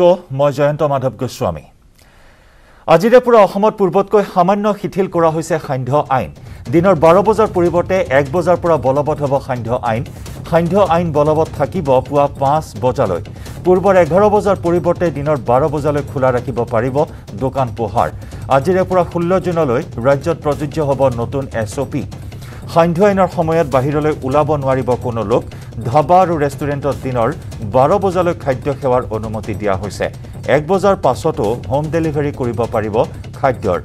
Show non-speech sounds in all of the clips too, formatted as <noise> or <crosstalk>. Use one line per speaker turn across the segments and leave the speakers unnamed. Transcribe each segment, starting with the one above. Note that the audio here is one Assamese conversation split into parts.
শ্ব' মই জয়ন্ত মাধৱ গোস্বামী। আজিৰে পৰা অসমত পূৰ্বতকৈ সামান্য শিথিল কৰা হৈছে সান্ধ্য আইন। দিনৰ বাৰ বজাৰ পৰিৱৰ্তে এক বজাৰ পৰা বলবৎ হ'ব সান্ধ্য আইন। সান্ধ্য আইন বলবৎ থাকিব পুৱা পাঁচ বজালৈ। পূৰ্বৰ এঘাৰ বজাৰ পৰিৱৰ্তে দিনৰ বাৰ বজালৈ খোলা ৰাখিব পাৰিব দোকান পোহাৰ। আজিৰে পৰা ষোল্ল জুনলৈ ৰাজ্যত প্ৰযোজ্য হ'ব নতুন এছ অ' পি। সান্ধ্য আইনৰ সময়ত বাহিৰলৈ ওলাব নোৱাৰিব কোনো লোক ধাবা আৰু ৰেষ্টুৰেণ্টত দিনৰ বাৰ বজালৈ খাদ্য সেৱাৰ অনুমতি দিয়া হৈছে। এক বজাৰ পাছতো হোম ডেলিভাৰী কৰিব পাৰিব খাদ্যৰ।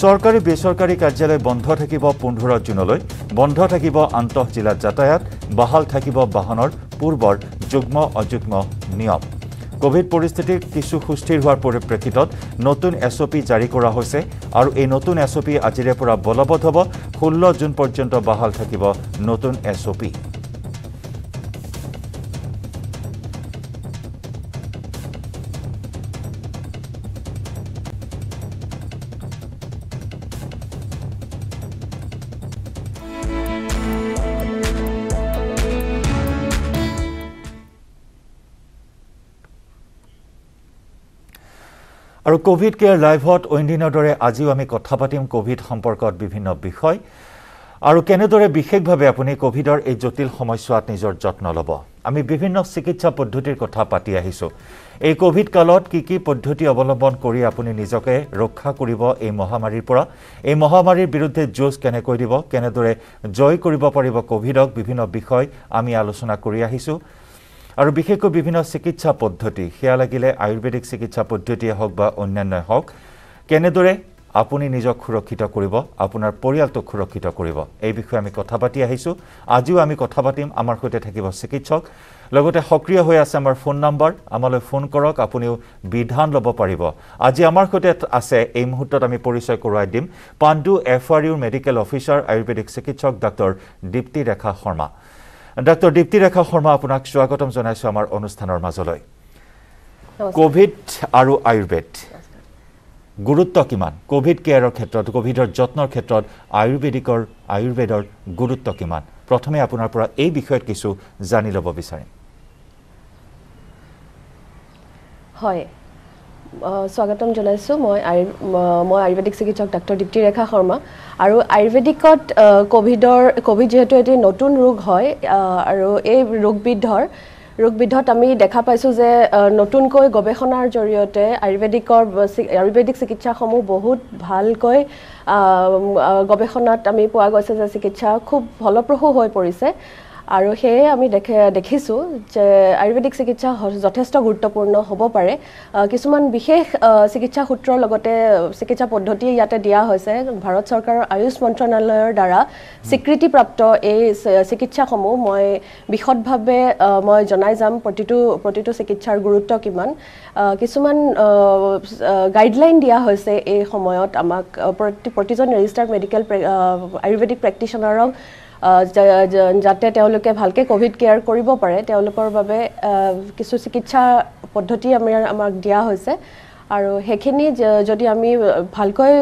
চৰকাৰী বেচৰকাৰী কাৰ্যালয় বন্ধ থাকিব পোন্ধৰ জুনলৈ। বন্ধ থাকিব আন্তঃজিলাত যাতায়াত বাহাল থাকিব বাহনৰ পূৰ্বৰ যুগ্ম অযুগ্ম নিয়ম। কভিড পৰিস্থিতিৰ কিছু সুস্থিৰ হোৱাৰ পৰিপ্ৰেক্ষিতত নতুন এছ অ' পি জাৰি কৰা হৈছে আৰু এই নতুন এছ অ' পি আজিৰে পৰা বলবৎ হ'ব ষোল্ল জুন পৰ্যন্ত বাহাল থাকিব নতুন এছ অ' পি আৰু কভিড কেয়াৰ লাইভত অইন দিনৰ দৰে আজিও আমি কথা পাতিম কভিড সম্পৰ্কত বিভিন্ন বিষয়। আৰু কেনেদৰে বিশেষভাৱে আপুনি কভিডৰ এই জটিল সময়ছোৱাত নিজৰ যত্ন ল'ব? আমি বিভিন্ন চিকিৎসা পদ্ধতিৰ কথা পাতি আহিছোঁ। এই কভিড কালত কি কি পদ্ধতি অৱলম্বন কৰি আপুনি নিজকে ৰক্ষা কৰিব এই মহামাৰীৰ পৰা? এই মহামাৰীৰ বিৰুদ্ধে যুঁজ কেনেকৈ দিব? কেনেদৰে জয় কৰিব পাৰিব কভিডক বিভিন্ন বিষয় আমি আলোচনা কৰি আহিছোঁ। আৰু বিশেষকৈ বিভিন্ন চিকিৎসা পদ্ধতি সেয়া লাগিলে আয়ুৰ্বেদিক চিকিৎসা পদ্ধতিয়ে হওক বা অন্যান্যই হওক কেনেদৰে আপুনি নিজক সুৰক্ষিত কৰিব আপোনাৰ পৰিয়ালটোক সুৰক্ষিত কৰিব এই বিষয়ে আমি কথা পাতি আহিছোঁ। আজিও আমি কথা পাতিম আমাৰ সৈতে থাকিব চিকিৎসক। লগতে সক্ৰিয় হৈ আছে আমাৰ ফোন নম্বৰ আমালৈ ফোন কৰক আপুনিও বিধান ল'ব পাৰিব। আজি আমাৰ সৈতে আছে এই মুহূৰ্তত আমি পৰিচয় কৰোৱাই দিম পাণ্ডু এফ আৰ ইউৰ মেডিকেল অফিচাৰ আয়ুৰ্বেদিক চিকিৎসক ডাক্তৰ দীপ্তি ৰেখা শৰ্মা। ডাক্তৰ দীপ্তি ৰেখা শৰ্মা আপোনাক স্বাগতম জনাইছোঁ আমাৰ অনুষ্ঠানৰ মাজলৈ। কভিড আৰু আয়ুৰ্বেদ গুৰুত্ব কিমান? কভিড কেয়াৰৰ ক্ষেত্ৰত কভিডৰ যত্নৰ ক্ষেত্ৰত আয়ুৰ্বেদিকৰ আয়ুৰ্বেদৰ গুৰুত্ব কিমান? প্ৰথমে আপোনাৰ পৰা এই বিষয়ত কিছু জানি ল'ব বিচাৰিম।
হয়। স্বাগতম জনাইছোঁ। মই মই আয়ুৰ্বেদিক চিকিৎসক ডাক্তৰ দীপ্তি ৰেখা শৰ্মা। আৰু আয়ুৰ্বেদিকত ক'ভিডৰ ক'ভিড যিহেতু এটি নতুন ৰোগ হয় আৰু এই ৰোগবিধৰ ৰোগবিধত আমি দেখা পাইছোঁ যে নতুনকৈ গৱেষণাৰ জৰিয়তে আয়ুৰ্বেদিকৰ আয়ুৰ্বেদিক চিকিৎসাসমূহ বহুত ভালকৈ গৱেষণাত আমি পোৱা গৈছে যে চিকিৎসা খুব ফলপ্ৰসূ হৈ পৰিছে। আৰু সেয়ে আমি দেখে দেখিছোঁ যে আয়ুৰ্বেদিক চিকিৎসা যথেষ্ট গুৰুত্বপূৰ্ণ হ'ব পাৰে। কিছুমান বিশেষ চিকিৎসা সূত্ৰৰ লগতে চিকিৎসা পদ্ধতি ইয়াতে দিয়া হৈছে। ভাৰত চৰকাৰৰ আয়ুষ মন্ত্ৰণালয়ৰ দ্বাৰা স্বীকৃতিপ্ৰাপ্ত এই চিকিৎসাসমূহ মই বিশদভাৱে মই জনাই যাম প্ৰতিটো প্ৰতিটো চিকিৎসাৰ গুৰুত্ব কিমান। কিছুমান গাইডলাইন দিয়া হৈছে এই সময়ত আমাক প্ৰতি প্ৰতিজন ৰেজিষ্টাৰ্ড মেডিকেল আয়ুৰ্বেদিক প্ৰেক্টিশ্যনাৰক যাতে তেওঁলোকে ভালকৈ ক'ভিড কেয়াৰ কৰিব পাৰে তেওঁলোকৰ বাবে কিছু চিকিৎসা পদ্ধতি আমি আমাক দিয়া হৈছে। আৰু সেইখিনি যদি আমি ভালকৈ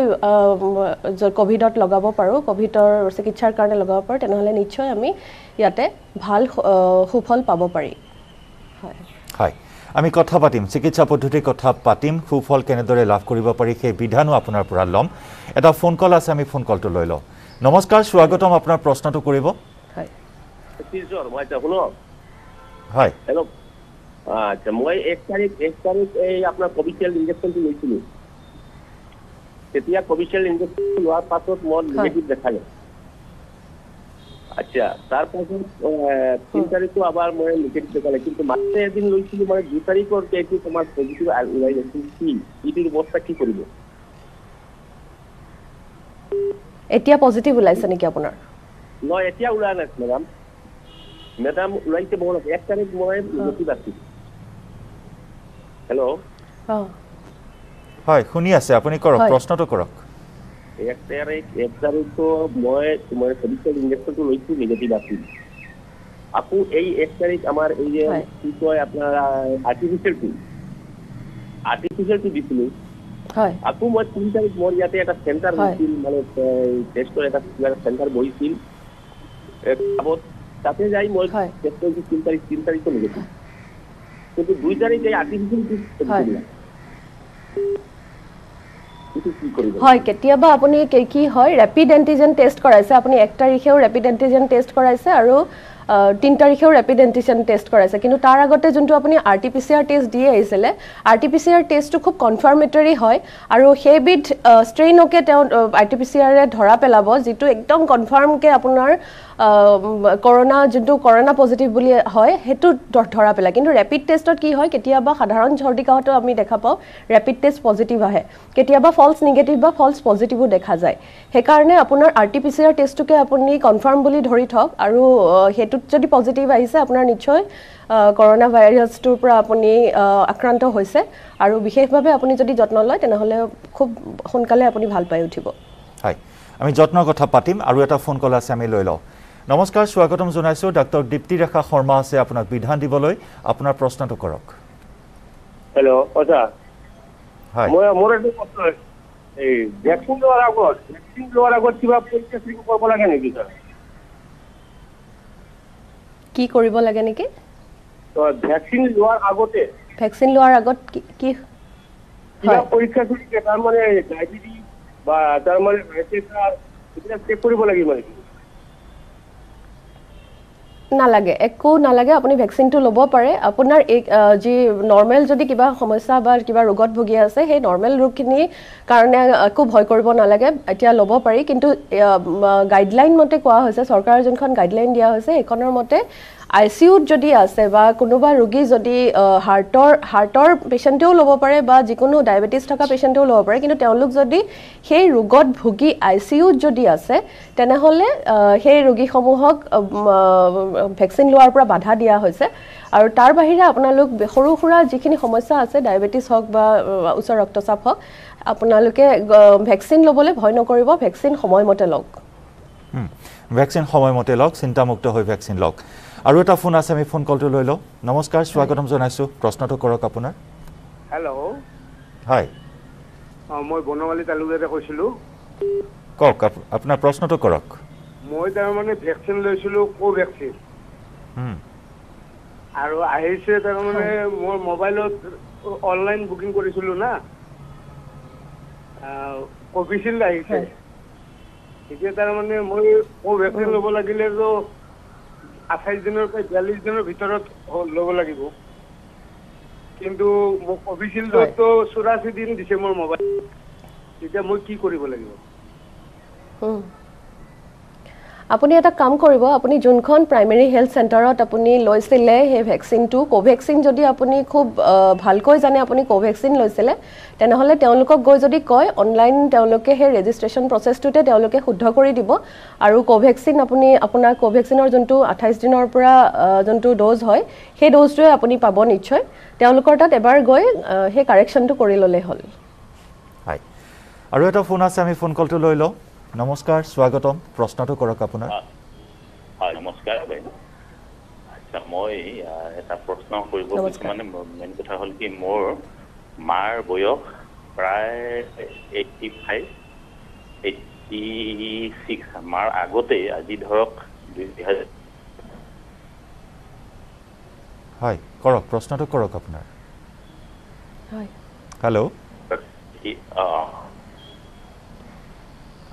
ক'ভিডত লগাব পাৰোঁ ক'ভিডৰ চিকিৎসাৰ কাৰণে লগাব পাৰোঁ তেনেহ'লে নিশ্চয় আমি ইয়াতে ভাল সুফল পাব পাৰি।
হয়। হয়। আমি কথা পাতিম চিকিৎসা পদ্ধতিৰ কথা পাতিম সুফল কেনেদৰে লাভ কৰিব পাৰি সেই বিধানো আপোনাৰ পৰা ল'ম। এটা ফোন কল আছে আমি ফোন কলটো লৈ লওঁ। নমস্কাৰ স্বাগতম আপোনাৰ প্ৰশ্নটো কৰিব।
হয়। হেল্ল' আচ্ছা মই এক তাৰিখ এক তাৰিখ এই আপোনাৰ কভিচিল্ড ইনজেকশ্যনটো লৈছিলোঁ। তেতিয়া কভিচিল্ড ইনজেকশ্যন লোৱাৰ পাছত মই নিগেটিভ দেখালে। আচ্ছা তাৰপাছত তিনি তাৰিখটো আবাৰ মই নিগেটিভ দেখালে। কিন্তু মাত্ৰ এদিন লৈছিলোঁ মানে দুই তাৰিখৰ এইটো তোমাৰ পজিটিভ ওলাই গৈছিল। কি? এইটোৰ অৱস্থা কি কৰিব?
এতিয়া পজিটিভ ওলাইছে নেকি আপোনাৰ?
নহয় এতিয়া ওলোৱা নাই মেডাম মেডাম ওলাইছে বহুত। এক তাৰিখ মই নিগেটিভ আছিল হেল্ল'
হয় শুনি আছে। আপুনি কৰক প্ৰশ্নটো কৰক।
এক তাৰিখ এক তাৰিখটো মই মই মেডিকেল ইঞ্জেকশ্যনটো লৈছোঁ নিগেটিভ আছিল। আকৌ এই এক তাৰিখ আমাৰ এই যে কি কয় আপোনাৰ আৰ্টিফিচিয়েলটো আৰ্টিফিচিয়েলটো দিছিলোঁ। আকৌ মই তিনি তাৰিখ মোৰ ইয়াতে এটা চেণ্টাৰ হৈছিল মানে টেষ্টৰ এটা চেণ্টাৰ বহিছিল। তাতে যাই মই টেষ্ট কৰিছোঁ তিনি তাৰিখ তিনি তাৰিখটো নিগেটিভ কিন্তু দুই তাৰিখ আৰ্টিফিচিয়েল
হয়। হয় কেতিয়াবা আপুনি কি হয় ৰেপিড এণ্টিজেন টেষ্ট কৰাইছে। আপুনি এক তাৰিখেও ৰেপিড এণ্টিজেন টেষ্ট কৰাইছে আৰু তিনি তাৰিখেও ৰেপিড এণ্টিজেন টেষ্ট কৰাইছে। কিন্তু তাৰ আগতে যোনটো আপুনি R T P C R test দি আহিছিলে R T P C R টেষ্টটো খুব কনফাৰ্মেটৰী হয় আৰু সেইবিধ ষ্ট্ৰেইনকে তেওঁ আৰ টি পি চি আৰে ধৰা পেলাব যিটো একদম কনফাৰ্মকৈ আপোনাৰ কৰোণা যোনটো কৰোণা পজিটিভ বুলি হয় সেইটো ধৰা পেলায়। কিন্তু ৰেপিড টেষ্টত কি হয় কেতিয়াবা সাধাৰণ চৰ্দি কাহতো আমি দেখা পাওঁ ৰেপিড টেষ্ট পজিটিভ আহে। কেতিয়াবা ফল্ছ নিগেটিভ বা ফল্ছ পজিটিভো দেখা যায়। সেইকাৰণে আপোনাৰ R T P C R টেষ্টটোকে আপুনি কনফাৰ্ম বুলি ধৰি থওক আৰু আহ, সেইটোত যদি পজিটিভ আহিছে আপোনাৰ নিশ্চয় কৰোণা ভাইৰাছটোৰ পৰা আপুনি আক্ৰান্ত হৈছে। আৰু বিশেষভাৱে আপুনি যদি যত্ন লয় তেনেহ'লে খুব সোনকালে আপুনি ভাল পাই উঠিব।
হয় আমি যত্নৰ কথা পাতিম। আৰু এটা ফোন কল আছে আমি লৈ লওঁ। নমস্কাৰ স্বাগতম জনাইছোঁ। ডাক্তৰ দীপ্তিৰেখা শৰ্মা আছে আপোনাক বিধান দিবলৈ। আপোনাৰ প্ৰশ্নটো কৰক।
হেল্ল' আচ্ছা
হয়।
মই মোৰ এইটো প্ৰশ্ন এই ভেকচিন লোৱাৰ আগত ভেকচিন লোৱাৰ আগত কিবা পৰীক্ষা চৰীক্ষা কৰিব লাগে নেকি ছাৰ?
কি কৰিব লাগে নেকি?
ভেকচিন লোৱাৰ আগতে
ভেকচিন লোৱাৰ আগত কি-
পৰীক্ষা চৰীক্ষা তাৰমানে ডায়েবেটিছ বা তাৰমানে চেক কৰিব লাগিব নেকি
নালাগে। একো নালাগে আপুনি ভেকচিনটো ল'ব পাৰে। আপোনাৰ এই যি নৰ্মেল যদি কিবা সমস্যা বা কিবা ৰোগত ভুগি আছে সেই নৰ্মেল ৰোগখিনিৰ কাৰণে একো ভয় কৰিব নালাগে। এতিয়া ল'ব পাৰি কিন্তু গাইডলাইন মতে কোৱা হৈছে চৰকাৰৰ যোনখন গাইডলাইন দিয়া হৈছে সেইখনৰ মতে আই চি ইউত যদি আছে বা কোনোবা ৰোগী যদি হাৰ্টৰ হাৰ্টৰ পেচেণ্টেও ল'ব পাৰে বা যিকোনো ডায়েবেটিছ থকা পেচেণ্টেও ল'ব পাৰে কিন্তু তেওঁলোক যদি সেই ৰোগত ভুগি আই চি ইউত যদি আছে তেনেহ'লে সেই ৰোগীসমূহক ভেকচিন লোৱাৰ পৰা বাধা দিয়া হৈছে। আৰু তাৰ বাহিৰে আপোনালোক সৰু সুৰা যিখিনি সমস্যা আছে ডায়েবেটিছ হওক বা উচ্চ ৰক্তচাপ হওক আপোনালোকে ভেকচিন ল'বলৈ ভয় নকৰিব ভেকচিন সময়মতে লওক।
ভেকচিন সময়মতে লওক চিন্তামুক্ত হৈ ভেকচিন লওক। আৰু এটা ফোন আছে আমি ফোন কলটো লৈ লওঁ। নমস্কাৰ স্বাগতম জনাইছোঁ। প্ৰশ্নটো কৰক আপোনাৰ।
হেল্ল'
হয়
অঁ মই বনমালী তালুকদাৰে কৈছিলোঁ।
কওক আপ- আপোনাৰ প্ৰশ্নটো কৰক।
মই তাৰমানে ভেকচিন লৈছিলোঁ কোভেক্সিন আৰু আহিছে তাৰমানে মোৰ মোবাইলত অনলাইন বুকিং কৰিছিলোঁ না। কোভিচিল্ড আহিছে। এতিয়া তাৰমানে মই কোভেক্সিন ল'ব লাগিলেতো আঠাইছ দিনৰ পৰা বিয়াল্লিছ দিনৰ ভিতৰত ল'ব লাগিব। কিন্তু মোক কোভিচিল্ডতো চৌৰাশী দিন দিছে মোৰ মোবাইল এতিয়া মই কি কৰিব লাগিব।
আপুনি এটা কাম কৰিব আপুনি যোনখন প্ৰাইমেৰী হেল্থ চেণ্টাৰত আপুনি লৈছিলে সেই ভেকচিনটো কোভেক্সিন যদি আপুনি খুব ভালকৈ জানে আপুনি কোভেক্সিন লৈছিলে তেনেহ'লে তেওঁলোকক গৈ যদি কয় অনলাইন তেওঁলোকে সেই ৰেজিষ্ট্ৰেশ্যন প্ৰচেছটোতে তেওঁলোকে শুদ্ধ কৰি দিব আৰু কোভেক্সিন আপুনি আপোনাৰ কোভেক্সিনৰ যোনটো আঠাইছ দিনৰ পৰা যোনটো ড'জ হয় সেই ড'জটোৱে আপুনি পাব নিশ্চয়। তেওঁলোকৰ তাত এবাৰ গৈ সেই কাৰেকশ্যনটো কৰি ল'লেই হ'ল।
হয়। আৰু এটা ফোন আছে আমি ফোন কলটো লৈ লওঁ। নমস্কাৰ স্বাগতম। প্ৰশ্নটো কৰক আপোনাৰ।
হয় নমস্কাৰ আচ্ছা মই এটা প্ৰশ্ন কৰিব। খুজিছোঁ মানে মেইন কথা হ'ল কি মোৰ মাৰ বয়স প্ৰায় এইটটি ফাইভ এইটটি ছিক্স মাৰ আগতে আজি ধৰক দুই হাজাৰ
হয় কৰক প্ৰশ্নটো কৰক আপোনাৰ।
হয়।
হেল্ল'
অঁ,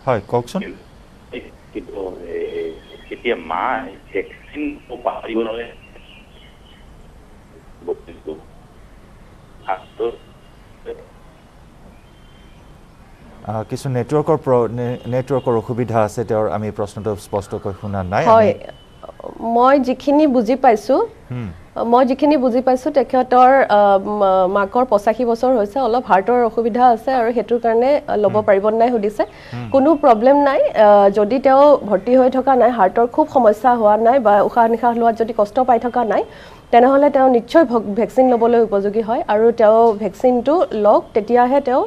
হয় কওকচোন
কিন্তু এতিয়া মা ভেকচিন
আহ, কিছু নেটৱৰ্কৰ নেটৱৰ্কৰ অসুবিধা আছে তেওঁৰ আমি প্ৰশ্নটো স্পষ্টকৈ শুনা নাই
হয় মই যিখিনি বুজি পাইছোঁ মই যিখিনি বুজি পাইছোঁ তেখেতৰ মাকৰ পঁচাশী বছৰ হৈছে অলপ হাৰ্টৰ অসুবিধা আছে আৰু সেইটোৰ কাৰণে ল'ব পাৰিব নাই সুধিছে। কোনো প্ৰব্লেম নাই যদি তেওঁ ভৰ্তি হৈ থকা নাই হাৰ্টৰ খুব সমস্যা হোৱা নাই বা উশাহ নিশাহ লোৱাত যদি কষ্ট পাই থকা নাই তেনেহ'লে তেওঁ নিশ্চয় ভক- ভেকচিন ল'বলৈ উপযোগী হয় আৰু তেওঁ ভেকচিনটো লওক তেতিয়াহে তেওঁ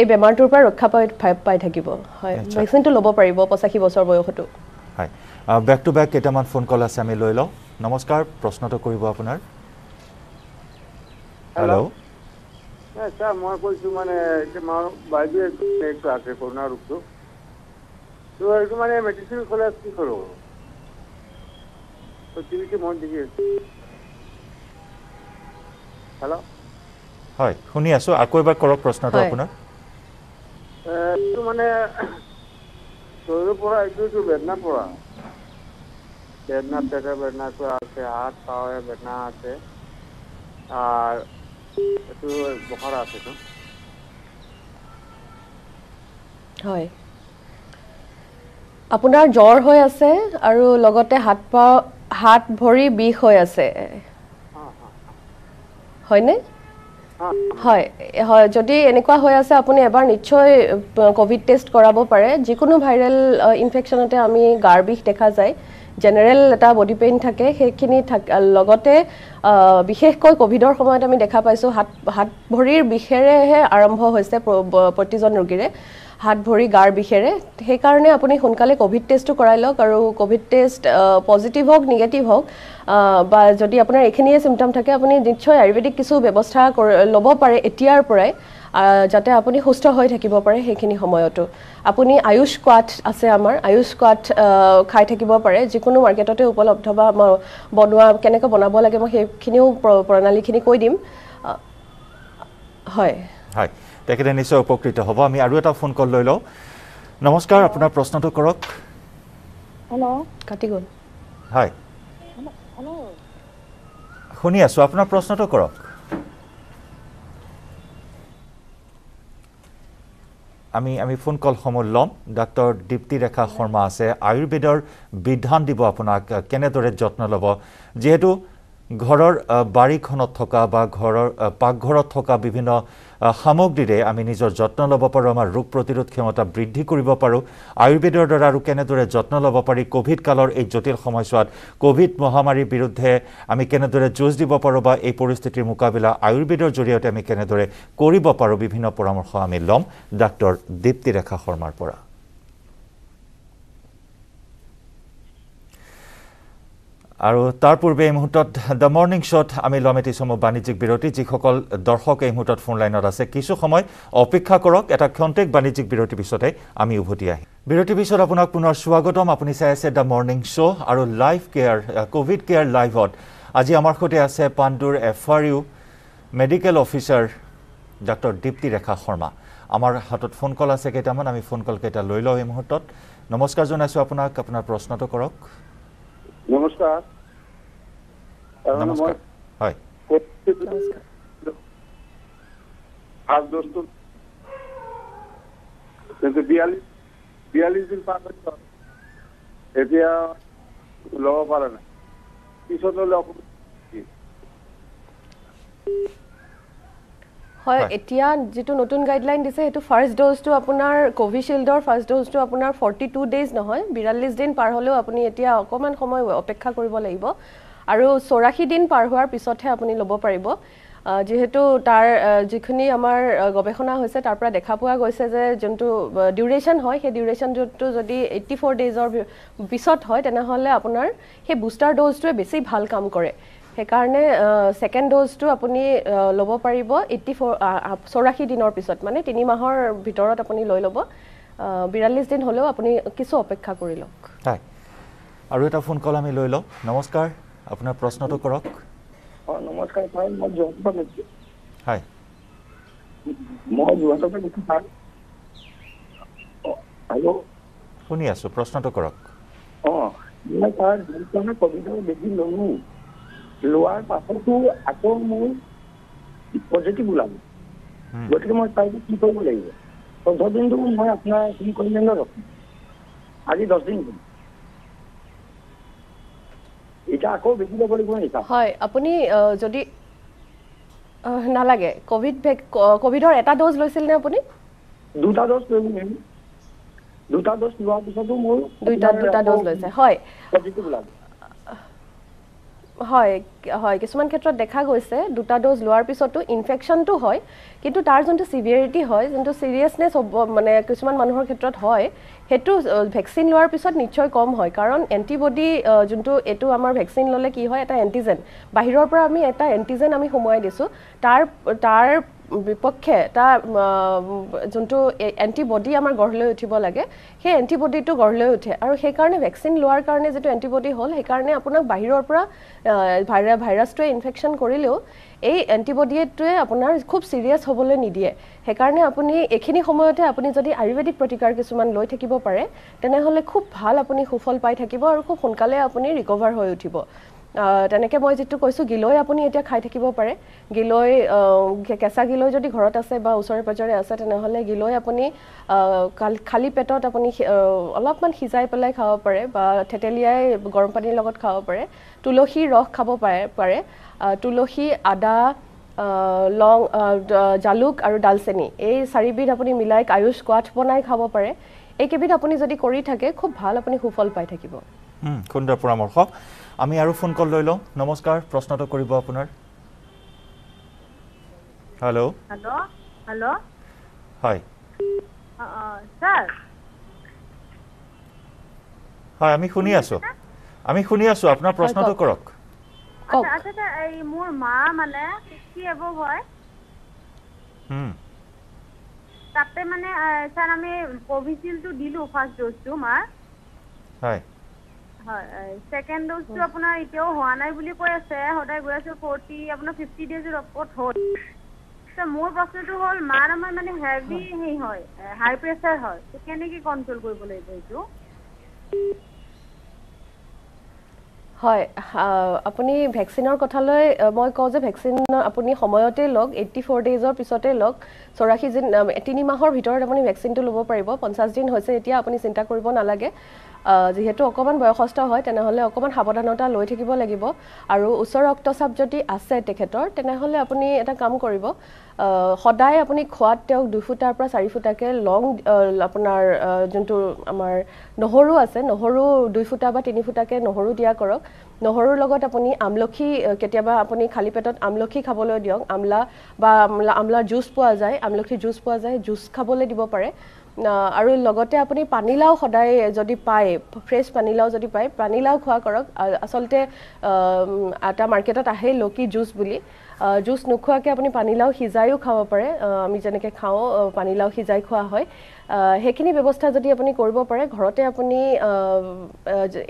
এই বেমাৰটোৰ পৰা ৰক্ষা পাই পাই- থাকিব। হয়। ভেকচিনটো ল'ব পাৰিব পঁচাশী বছৰ বয়সতো।
হয়। বেক টু বেক কেইটামান ফোন কল আছে আমি লৈ লওঁ। নমস্কাৰ প্ৰশ্নটো কৰিব আপোনাৰ। হেল্ল'
ছাৰ মই কৈছোঁ মানে এতিয়া মোৰ বাইদেউ এইটো আছে কৰোণা ৰোগটো। তো এইটো মানে মেডিচিন খোলে কি কৰোঁ? টিভিটো মই দেখি আছোঁ। হেল্ল'
হয় শুনি আছোঁ। আকৌ এবাৰ কৰক প্ৰশ্নটো
হয়।
আপোনাৰ।
এইটো মানে <clears throat> শৰীৰৰ পৰা এইটো এইটো বেদনা পৰা বেদনা পেটেৰ বেদনাটো আছে হাত পায়ে বেদনা আছে। আৰ একটু বখাৰা আছে তো।
হয়। আপোনাৰ জ্বৰ হৈ আছে আৰু লগতে হাত পা হাত ভৰি বিষ হৈ আছে। হয়নে? হয় হয় যদি এনেকুৱা হৈ আছে আপুনি এবাৰ নিশ্চয় ক'ভিড টেষ্ট কৰাব পাৰে। যিকোনো ভাইৰেল ইনফেকশ্যনতে আমি গাৰ বিষ দেখা যায়। জেনেৰেল এটা বডি পেইন থাকে সেইখিনি লগতে বিশেষকৈ ক'ভিডৰ সময়ত আমি দেখা পাইছোঁ হাত হাত ভৰিৰ বিষেৰেহে আৰম্ভ হৈছে প্ৰতিজন ৰোগীৰে। হাত ভৰি গাৰ বিষেৰে। সেইকাৰণে আপুনি সোনকালে ক'ভিড টেষ্টটো কৰাই লওক আৰু ক'ভিড টেষ্ট পজিটিভ হওক নিগেটিভ হওক বা যদি আপোনাৰ এইখিনিয়ে চিমটম থাকে আপুনি নিশ্চয় আয়ুৰ্বেদিক কিছু ব্যৱস্থা ল'ব পাৰে এতিয়াৰ পৰাই। যাতে আপুনি সুস্থ হৈ থাকিব পাৰে সেইখিনি সময়তো। আপুনি আয়ুষ কোৱাট আছে আমাৰ আয়ুষ কোৱাট খাই থাকিব পাৰে। যিকোনো মাৰ্কেটতে উপলব্ধ বা বনোৱা কেনেকৈ বনাব লাগে মই সেইখিনিও প্ৰ- প্ৰণালীখিনি কৈ দিম। হয়।
হয় তেখেতে নিশ্চয় উপকৃত হ'ব। আমি আৰু এটা ফোন কল লৈ লওঁ। নমস্কাৰ আপোনাৰ প্ৰশ্নটো কৰক।
হেল্ল'
কাটি গ'ল।
হয়। শুনি আছোঁ। আপোনাৰ প্ৰশ্নটো কৰক। আমি আমি ফোন কলসমূহ ল'ম। ডাক্তৰ দীপ্তি ৰেখা শৰ্মা আছে। আয়ুৰ্বেদৰ বিধান দিব আপোনাক কেনেদৰে যত্ন ল'ব? যিহেতু ঘৰৰ বাৰীখনত থকা বা ঘৰৰ পাকঘৰত থকা বিভিন্ন সামগ্ৰীৰে আমি নিজৰ যত্ন ল'ব পাৰোঁ আমাৰ ৰোগ প্ৰতিৰোধ ক্ষমতা বৃদ্ধি কৰিব পাৰোঁ। আয়ুৰ্বেদৰ দ্বাৰা আৰু কেনেদৰে যত্ন ল'ব পাৰি ক'ভিড কালৰ এই জটিল সময়ছোৱাত ক'ভিড মহামাৰীৰ বিৰুদ্ধে আমি কেনেদৰে যুঁজ দিব পাৰোঁ বা এই পৰিস্থিতিৰ মোকাবিলা আয়ুৰ্বেদৰ জৰিয়তে আমি কেনেদৰে কৰিব পাৰোঁ বিভিন্ন পৰামৰ্শ আমি ল'ম। ডাক্তৰ দীপ্তি ৰেখা শৰ্মাৰ পৰা। আৰু তাৰ পূৰ্বে এই মুহূৰ্তত দ্য মৰ্ণিং শ্ব'ত আমি ল'ম এটি চমু বাণিজ্যিক বিৰতি। যিসকল দৰ্শক এই মুহূৰ্তত ফোন লাইনত আছে কিছু সময় অপেক্ষা কৰক এটা ক্ষন্তেক বাণিজ্যিক বিৰতিৰ পিছতে আমি উভতি আহিম। বিৰতিৰ পিছত আপোনাক পুনৰ স্বাগতম। আপুনি চাই আছে দ্য মৰ্ণিং শ্ব' আৰু লাইফ কেয়াৰ ক'ভিড কেয়াৰ লাইভত আজি আমাৰ সৈতে আছে পাণ্ডুৰ F R U medical officer doctor Dipti Rekha Sharma. আমাৰ হাতত ফোন কল আছে কেইটামান আমি ফোন কল কেইটা লৈ লওঁ এই মুহূৰ্তত। নমস্কাৰ জনাইছোঁ আপোনাক। আপোনাৰ প্ৰশ্নটো কৰক।
নমস্কাৰ
নমস্কাৰ হয়
আজ দোস্ত কিন্তু বিয়াল্লিশ দিন পাৰ হৈ গ'ল। এতিয়া ল'ব পৰা নাই পিছত ল'লে অসুবিধা?
হয়। এতিয়া যিটো নতুন গাইডলাইন দিছে সেইটো ফাৰ্ষ্ট ড'জটো আপোনাৰ কোভিচিল্ডৰ ফাৰ্ষ্ট ড'জটো আপোনাৰ ফৰ্টি টু ডেইজ নহয় বিৰাল্লিছ দিন পাৰ হ'লেও আপুনি এতিয়া অকণমান সময় অপেক্ষা কৰিব লাগিব। আৰু চৌৰাশী দিন পাৰ হোৱাৰ পিছতহে আপুনি ল'ব পাৰিব। যিহেতু তাৰ যিখিনি আমাৰ গৱেষণা হৈছে তাৰ পৰা দেখা পোৱা গৈছে যে যোনটো ডিউৰেশ্যন হয় সেই ডিউৰেশ্যনটো যদি এইট্টি ফ'ৰ ডেইজৰ পিছত হয় তেনেহ'লে আপোনাৰ সেই বুষ্টাৰ ড'জটোৱে বেছি ভাল কাম কৰে। সেইকাৰণে ছেকেণ্ড ড'জটো আপুনি ল'ব পাৰিব এইট্টি ফ'ৰ চৌৰাশী দিনৰ পিছত মানে তিনি মাহৰ ভিতৰত আপুনি লৈ ল'ব। বিৰাল্লিছ দিন হ'লেও আপুনি কিছু অপেক্ষা কৰি লওক।
হয়। আৰু এটা ফোন কল আমি লৈ লওঁ। নমস্কাৰ আপোনাৰ প্ৰশ্নটো কৰক।
অ নমস্কাৰ ছাৰ মই যোৰহাটৰ পৰা
হয়।
মই যোৰহাটৰ পৰা কৈছোঁ ছাৰ। অ, হেল্ল'
শুনি আছোঁ প্ৰশ্নটো কৰক।
অ মই ছাৰ যোনখনে কভিডৰ বেজি ল'লো। লোৱাৰ পাছতো আকৌ মোৰ পজিটিভ ওলাব। গতিকে মই ছাৰ কি কৰিব লাগিব? পোন্ধৰ দিনটো মই আপোনাৰ কি কৰিম ৰখিম আজি দহ দিন হ'ল। এতিয়া আকৌ বেজি ল'ব লাগিব নেকি
হয় আপুনি যদি নালাগে ক'ভিড ক'ভিডৰ এটা ড'জ লৈছিল নে আপুনি?
দুটা ড'জ ল'লো মেম দুটা ড'জ লোৱাৰ পিছতো মোৰ
দুইটা দুটা ড'জ লৈছে হয়।
পজিটিভ ওলাব।
হয় হয় কিছুমান ক্ষেত্ৰত দেখা গৈছে দুটা ড'জ লোৱাৰ পিছতো ইনফেকশ্যনটো হয় কিন্তু তাৰ যোনটো চিভিয়েৰিটি হয় যোনটো চিৰিয়াছনেছ হ'ব মানে কিছুমান মানুহৰ ক্ষেত্ৰত হয় সেইটো ভেকচিন লোৱাৰ পিছত নিশ্চয় কম হয় কাৰণ এণ্টিবডি যোনটো এইটো আমাৰ ভেকচিন ল'লে কি হয় এটা এণ্টিজেন বাহিৰৰ পৰা আমি এটা এণ্টিজেন আমি সোমোৱাই দিছোঁ তাৰ তাৰ বিপক্ষে আহ, যোনটো এণ্টিবডি আমাৰ গঢ় লৈ উঠিব লাগে সেই এণ্টিবডিটো গঢ় লৈ উঠে। আৰু সেইকাৰণে ভেকচিন লোৱাৰ কাৰণে যিটো এণ্টিবডি হ'ল সেইকাৰণে আপোনাক বাহিৰৰ পৰা ভাইৰা ভাইৰাছটোৱে ইনফেকশ্যন কৰিলেও এই এণ্টিবডিটোৱে আপোনাৰ খুব ছিৰিয়াছ হ'বলৈ নিদিয়ে। সেইকাৰণে আপুনি এইখিনি সময়তে আপুনি যদি আয়ুৰ্বেদিক প্ৰতিকাৰ কিছুমান লৈ থাকিব পাৰে তেনেহ'লে খুব ভাল আপুনি সুফল পাই থাকিব আৰু খুব সোনকালে আপুনি ৰিকভাৰ হৈ উঠিব। তেনেকৈ মই যিটো কৈছোঁ গিলৈ আপুনি এতিয়া খাই থাকিব পাৰে। গিলৈ কেঁচা গিলৈ যদি ঘৰত আছে বা ওচৰে পাঁজৰে আছে তেনেহ'লে গিলৈ আপুনি খালী পেটত আপুনি অলপমান সিজাই পেলাই খাব পাৰে বা থেতেলিয়াই গৰম পানীৰ লগত খাব পাৰে। তুলসীৰ ৰস খাব পাৰে পাৰে। তুলসী আদা লং জালুক আৰু ডালচেনি এই চাৰিবিধ আপুনি মিলাই আয়ুষ কোৱাঠ বনাই খাব পাৰে। এইকেইবিধ আপুনি যদি কৰি থাকে খুব ভাল আপুনি সুফল পাই থাকিব।
সুন্দৰ পৰামৰ্শ। আমি আৰু ফোন কল লৈ লওঁ। নমস্কাৰ প্ৰশ্নটো কৰিব আপোনাৰ। হেল্ল'
হেল্ল' হেল্ল'
হয়। হয় আমি শুনি আছোঁ। আমি শুনি আছোঁ। আপোনাৰ প্ৰশ্নটো। কৰক।
মোৰ মা মানে ছিক্সটি হয়। তাতে মানে ছাৰ আমি কোভিচিল্ডটো দিলোঁ ফাৰ্ষ্ট ড'জটো মাৰ।
হয়।
হয় ছেকেণ্ড ড'জটো আপোনাৰ এতিয়াও হোৱা নাই বুলি কৈ আছে সদায় গৈ আছে ফৰ্টি আপোনাৰ ফিফটি ডেজৰ ওপৰত হ'ল। মোৰ প্ৰশ্নটো হ'ল মাৰ আমাৰ মানে হেভি হেৰি হয় হাই প্ৰেছাৰ হয় কেনেকে কণ্ট্ৰল কৰিব লাগিব এইটো?
হয় আপুনি ভেকচিনৰ কথালৈ মই কওঁ যে ভেকচিন আপুনি সময়তে লওক এইট্টি ফ'ৰ ডেইজৰ পিছতে লওক। চৌৰাশী দিন তিনি মাহৰ ভিতৰত আপুনি ভেকচিনটো ল'ব পাৰিব। পঞ্চাছ দিন হৈছে এতিয়া আপুনি চিন্তা কৰিব নালাগে। যিহেতু অকণমান বয়সস্থ হয় তেনেহ'লে অকণমান সাৱধানতা লৈ থাকিব লাগিব। আৰু উচ্চ ৰক্তচাপ যদি আছে তেখেতৰ তেনেহ'লে আপুনি এটা কাম কৰিব। সদায় আপুনি খোৱাত তেওঁক দুই ফুটাৰ পৰা চাৰি ফুটাকৈ লং আপোনাৰ যোনটো আমাৰ নহৰু আছে নহৰু দুই ফুটা বা তিনি ফুটাকৈ নহৰু দিয়া কৰক। নহৰুৰ লগত আপুনি আমলখি কেতিয়াবা আপুনি খালী পেটত আমলখি খাবলৈ দিয়ক। আমলা বা আমলা আমলাৰ জুচ পোৱা যায় আমলখি জুচ পোৱা যায় জুচ খাবলৈ দিব পাৰে। আৰু লগতে আপুনি পানীলাও সদায় যদি পায় ফ্ৰেছ পানীলাও যদি পায় পানীলাও খোৱা কৰক। আচলতে এটা মাৰ্কেটত আহে লকি জুচ বুলি। জুচ নোখোৱাকৈ আপুনি পানীলাও সিজাইও খাব পাৰে। আমি যেনেকৈ খাওঁ পানীলাও সিজাই খোৱা হয়। সেইখিনি ব্যৱস্থা যদি আপুনি কৰিব পাৰে ঘৰতে আপুনি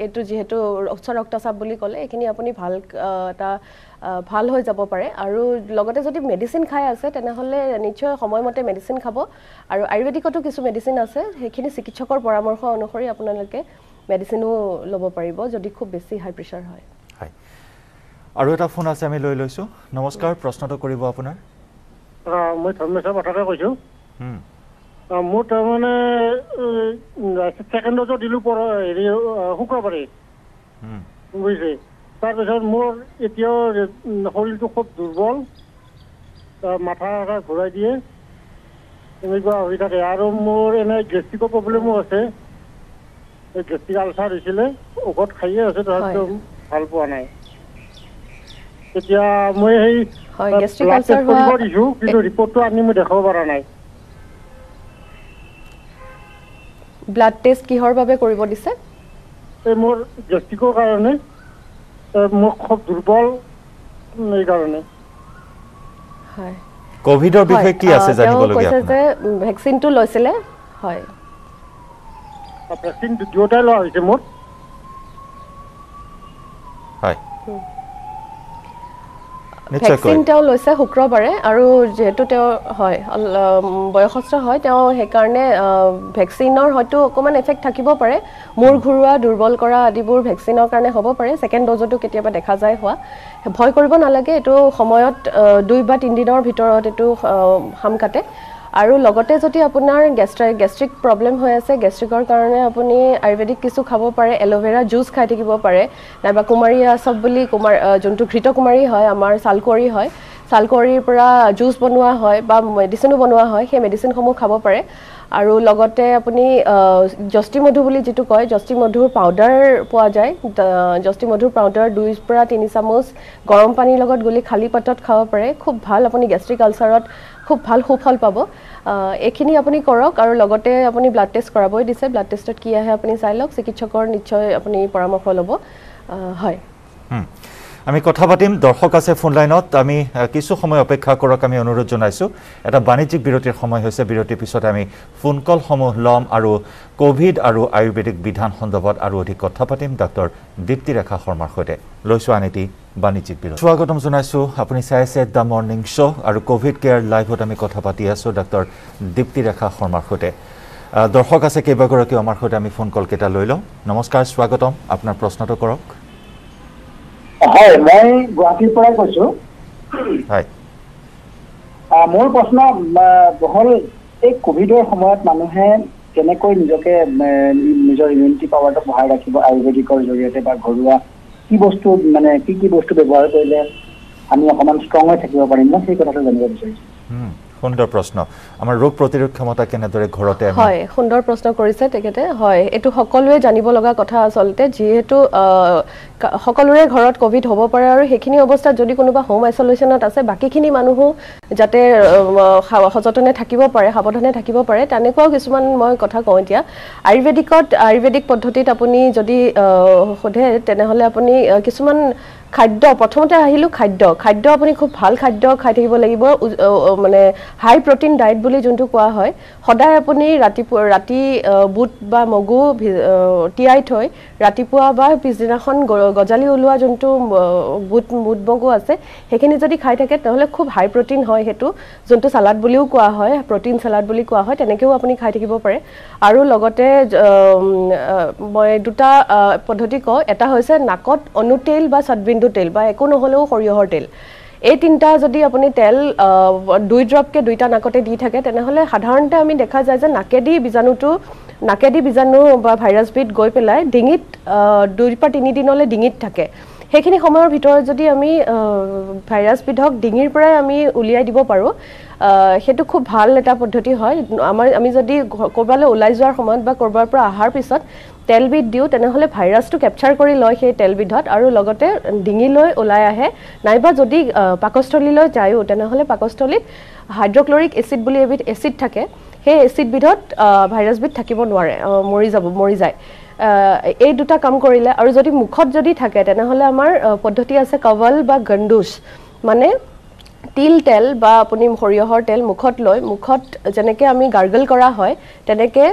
এইটো যিহেতু উচ্চ ৰক্তচাপ বুলি ক'লে এইখিনি আপুনি ভাল এটা ভাল হৈ যাব পাৰে। আৰু লগতে যদি মেডিচিন খাই আছে তেনেহ'লে নিশ্চয় সময়মতে মেডিচিন খাব। আৰু আয়ুৰ্বেদিকতো কিছু মেডিচিন আছে সেইখিনি চিকিৎসকৰ পৰামৰ্শ অনুসৰি আপোনালোকে মেডিচিনো ল'ব পাৰিব যদি খুব বেছি হাই প্ৰেছাৰ হয়।
হয়। আৰু এটা ফোন আছে আমি লৈ লৈছোঁ। নমস্কাৰ প্ৰশ্নটো কৰিব আপোনাৰ।
মই ধৰ্মেশ্বৰ পথাৰে কৈছোঁ। মোৰ তাৰমানে ছেকেণ্ড ড'জত দিলোঁ পৰ হেৰি শুক্ৰবাৰে।
হুম,
বুজিছে? তাৰপিছত মোৰ এতিয়াও শৰীৰটো খুব দুৰ্বল। মাথা ঘূৰাই দিয়ে। এনেকুৱা হৈ থাকে। আৰু মোৰ এনে গেষ্ট্ৰিকৰ প্ৰব্লেমো আছে। গেষ্ট্ৰিক আলচাৰ হৈছিলে ঔষধ খাইয়ে আছে তথাপিতো ভাল পোৱা নাই। এতিয়া মই সেই কৰিব দিছোঁ কিন্তু ৰিপৰ্টটো আনি মই দেখাব পৰা নাই।
ব্লাড টেষ্ট কিহৰ বাবে কৰিব দিছে?
মোৰ গেষ্ট্ৰিকৰ কাৰণে। মোক খুব দুৰ্বল এইকাৰণে
হয়।
কভিডৰ বিষয়ে কি আছে জানিবলগীয়া
কৈছে? যে ভেকচিনটো লৈছিলে। হয়।
ভেকচিন দুয়োটাই লোৱা হৈছে মোৰ।
হয়।
ভেকচিন তেওঁ লৈছে শুক্ৰবাৰে আৰু যিহেতু তেওঁ হয় বয়সস্থ হয় তেওঁ সেইকাৰণে ভেকচিনৰ হয়তো অকণমান এফেক্ট থাকিব পাৰে। মূৰ ঘূৰোৱা দুৰ্বল কৰা আদিবোৰ ভেকচিনৰ কাৰণে হ'ব পাৰে। ছেকেণ্ড ড'জতো কেতিয়াবা দেখা যায় হোৱা। ভয় কৰিব নালাগে এইটো সময়ত দুই বা তিনিদিনৰ ভিতৰত এইটো হাম কাটে। আৰু লগতে যদি আপোনাৰ গেষ্ট্ৰিক গেষ্ট্ৰিক প্ৰব্লেম হৈ আছে গেষ্ট্ৰিকৰ কাৰণে আপুনি আয়ুৰ্বেদিক কিছু খাব পাৰে এল'ভেৰা জুচ খাই থাকিব পাৰে নাইবা কুমাৰী আচব বুলি কুমাৰ যোনটো ঘৃতকুমাৰী হয় আমাৰ ছালকুঁৱৰী হয় ছালকুঁৱৰীৰ পৰা জুচ বনোৱা হয় বা মেডিচিনো বনোৱা হয় সেই মেডিচিনসমূহ খাব পাৰে। আৰু লগতে আপুনি আহ, জষ্টি মধু বুলি যিটো কয় জষ্টি মধুৰ পাউডাৰ পোৱা যায়। দ- জষ্টি মধুৰ পাউডাৰ দুইৰ পৰা তিনি চামুচ গৰম পানীৰ লগত গুলি খালী পাতত খাব পাৰে। খুব ভাল আপুনি গেষ্ট্ৰিক আলচাৰত খুব ভাল সুফল পাব। এইখিনি আপুনি কৰক আৰু লগতে আপুনি ব্লাড টেষ্ট কৰাবই দিছে। ব্লাড টেষ্টত কি আহে আপুনি চাই লওক। চিকিৎসকৰ নিশ্চয় আপুনি পৰামৰ্শ ল'ব। হয়।
আমি কথা পাতিম। দৰ্শক আছে ফোন লাইনত। আমি কিছু সময় অপেক্ষা কৰক আমি অনুৰোধ জনাইছোঁ। এটা বাণিজ্যিক বিৰতিৰ সময় হৈছে। বিৰতিৰ পিছত আমি ফোন কলসমূহ ল'ম আৰু ক'ভিড আৰু আয়ুৰ্বেদিক বিধান সন্দৰ্ভত আৰু অধিক কথা পাতিম। ডক্টৰ দীপ্তিৰেখা শৰ্মাৰ সৈতে। লৈছোঁ আন এটি বাণিজ্যিক বিৰতি। স্বাগতম জনাইছোঁ। আপুনি চাই আছে দ্য মৰ্ণিং শ্ব' আৰু ক'ভিড কেয়াৰ লাইভত আমি কথা পাতি আছোঁ ডক্টৰ দীপ্তিৰেখা শৰ্মাৰ সৈতে। দৰ্শক আছে কেইবাগৰাকীও আমাৰ সৈতে। আমি ফোন কলকেইটা লৈ লওঁ। নমস্কাৰ স্বাগতম। আপোনাৰ প্ৰশ্নটো কৰক।
হয় মই গুৱাহাটীৰ পৰাই কৈছো।
হয়।
মোৰ প্ৰশ্ন হ'ল এই কভিডৰ সময়ত মানুহে কেনেকৈ নিজকে নিজৰ ইমিউনিটি পাৱাৰটো বঢ়াই ৰাখিব আয়ুৰ্বেদিকৰ জৰিয়তে বা ঘৰুৱা কি বস্তু মানে কি কি বস্তু ব্যৱহাৰ কৰিলে আমি অকণমান ষ্ট্ৰং হৈ থাকিব পাৰিম? মই সেই কথাটো জানিব বিচাৰিছোঁ।
সুন্দৰ প্ৰশ্ন। আমাৰ ৰোগ প্ৰতিৰোধ ক্ষমতা কেনেদৰে ঘৰতে
হয় সুন্দৰ প্ৰশ্ন কৰিছে তেখেতে। হয় এইটো সকলোৱে জানিব লগা কথা আচলতে যিহেতু সকলোৰে ঘৰত ক'ভিড হ'ব পাৰে আৰু সেইখিনি অৱস্থাত যদি কোনোবা হোম আইচলেশ্যনত আছে বাকীখিনি মানুহো যাতে সযতনে থাকিব পাৰে সাৱধানে থাকিব পাৰে তেনেকুৱাও কিছুমান মই কথা কওঁ এতিয়া। আয়ুৰ্বেদিকত আয়ুৰ্বেদিক পদ্ধতিত আপুনি যদি সোধে তেনেহ'লে আপুনি কিছুমান খাদ্য প্ৰথমতে আহিলোঁ খাদ্য। খাদ্য আপুনি খুব ভাল খাদ্য খাই থাকিব লাগিব মানে হাই প্ৰটিন ডায়েট বুলি যোনটো কোৱা হয় সদায় আপুনি ৰাতিপুৱা ৰাতি বুট বা মগু তিয়াই থৈ ৰাতিপুৱা বা পিছদিনাখন গজালি ওলোৱা যোনটো বুট বুট মগু আছে সেইখিনি যদি খাই থাকে তেনেহ'লে খুব হাই প্ৰটিন হয় সেইটো। যোনটো চালাড বুলিও কোৱা হয় প্ৰটিন চালাড বুলি কোৱা হয় তেনেকৈও আপুনি খাই থাকিব পাৰে। আৰু লগতে মই দুটা পদ্ধতি কওঁ। এটা হৈছে নাকত অনুতেল বা চাটবিন্দু তেল বা একো নহ'লেও সৰিয়হৰ তেল। এই তিনিটা যদি আপুনি তেল দুই ড্ৰপকৈ দুইটা নাকতে দি থাকে তেনেহ'লে সাধাৰণতে আমি দেখা যায় যে নাকেদি বীজাণুটো নাকেদি বীজাণু বা ভাইৰাছবিধ গৈ পেলাই ডিঙিত দুই পৰা তিনিদিনলৈ ডিঙিত থাকে। সেইখিনি সময়ৰ ভিতৰত যদি আমি ভাইৰাছবিধক ডিঙিৰ পৰাই আমি উলিয়াই দিব পাৰোঁ সেইটো খুব ভাল এটা পদ্ধতি হয়। আমাৰ আমি যদি ক'ৰবালৈ ওলাই যোৱাৰ সময়ত বা ক'ৰবাৰ পৰা অহাৰ পিছত তেলবিধ দিওঁ তেনেহ'লে ভাইৰাছটো কেপচাৰ কৰি লয় সেই তেলবিধত আৰু লগতে ডিঙিলৈ ওলাই আহে। নাইবা যদি পাকস্থলীলৈ যায়ো তেনেহ'লে পাকস্থলীত হাইড্ৰক্লৰিক এচিড বুলি এবিধ এচিড থাকে। সেই এচিডবিধত ভাইৰাছবিধ থাকিব নোৱাৰে মৰি যাব মৰি যায়। এই দুটা কাম কৰিলে আৰু যদি মুখত যদি থাকে তেনেহ'লে আমাৰ পদ্ধতি আছে কৱল বা গণ্ডুচ মানে তিল তেল বা আপুনি সৰিয়হৰ তেল মুখত লৈ মুখত যেনেকৈ আমি গাৰ্গল কৰা হয় তেনেকৈ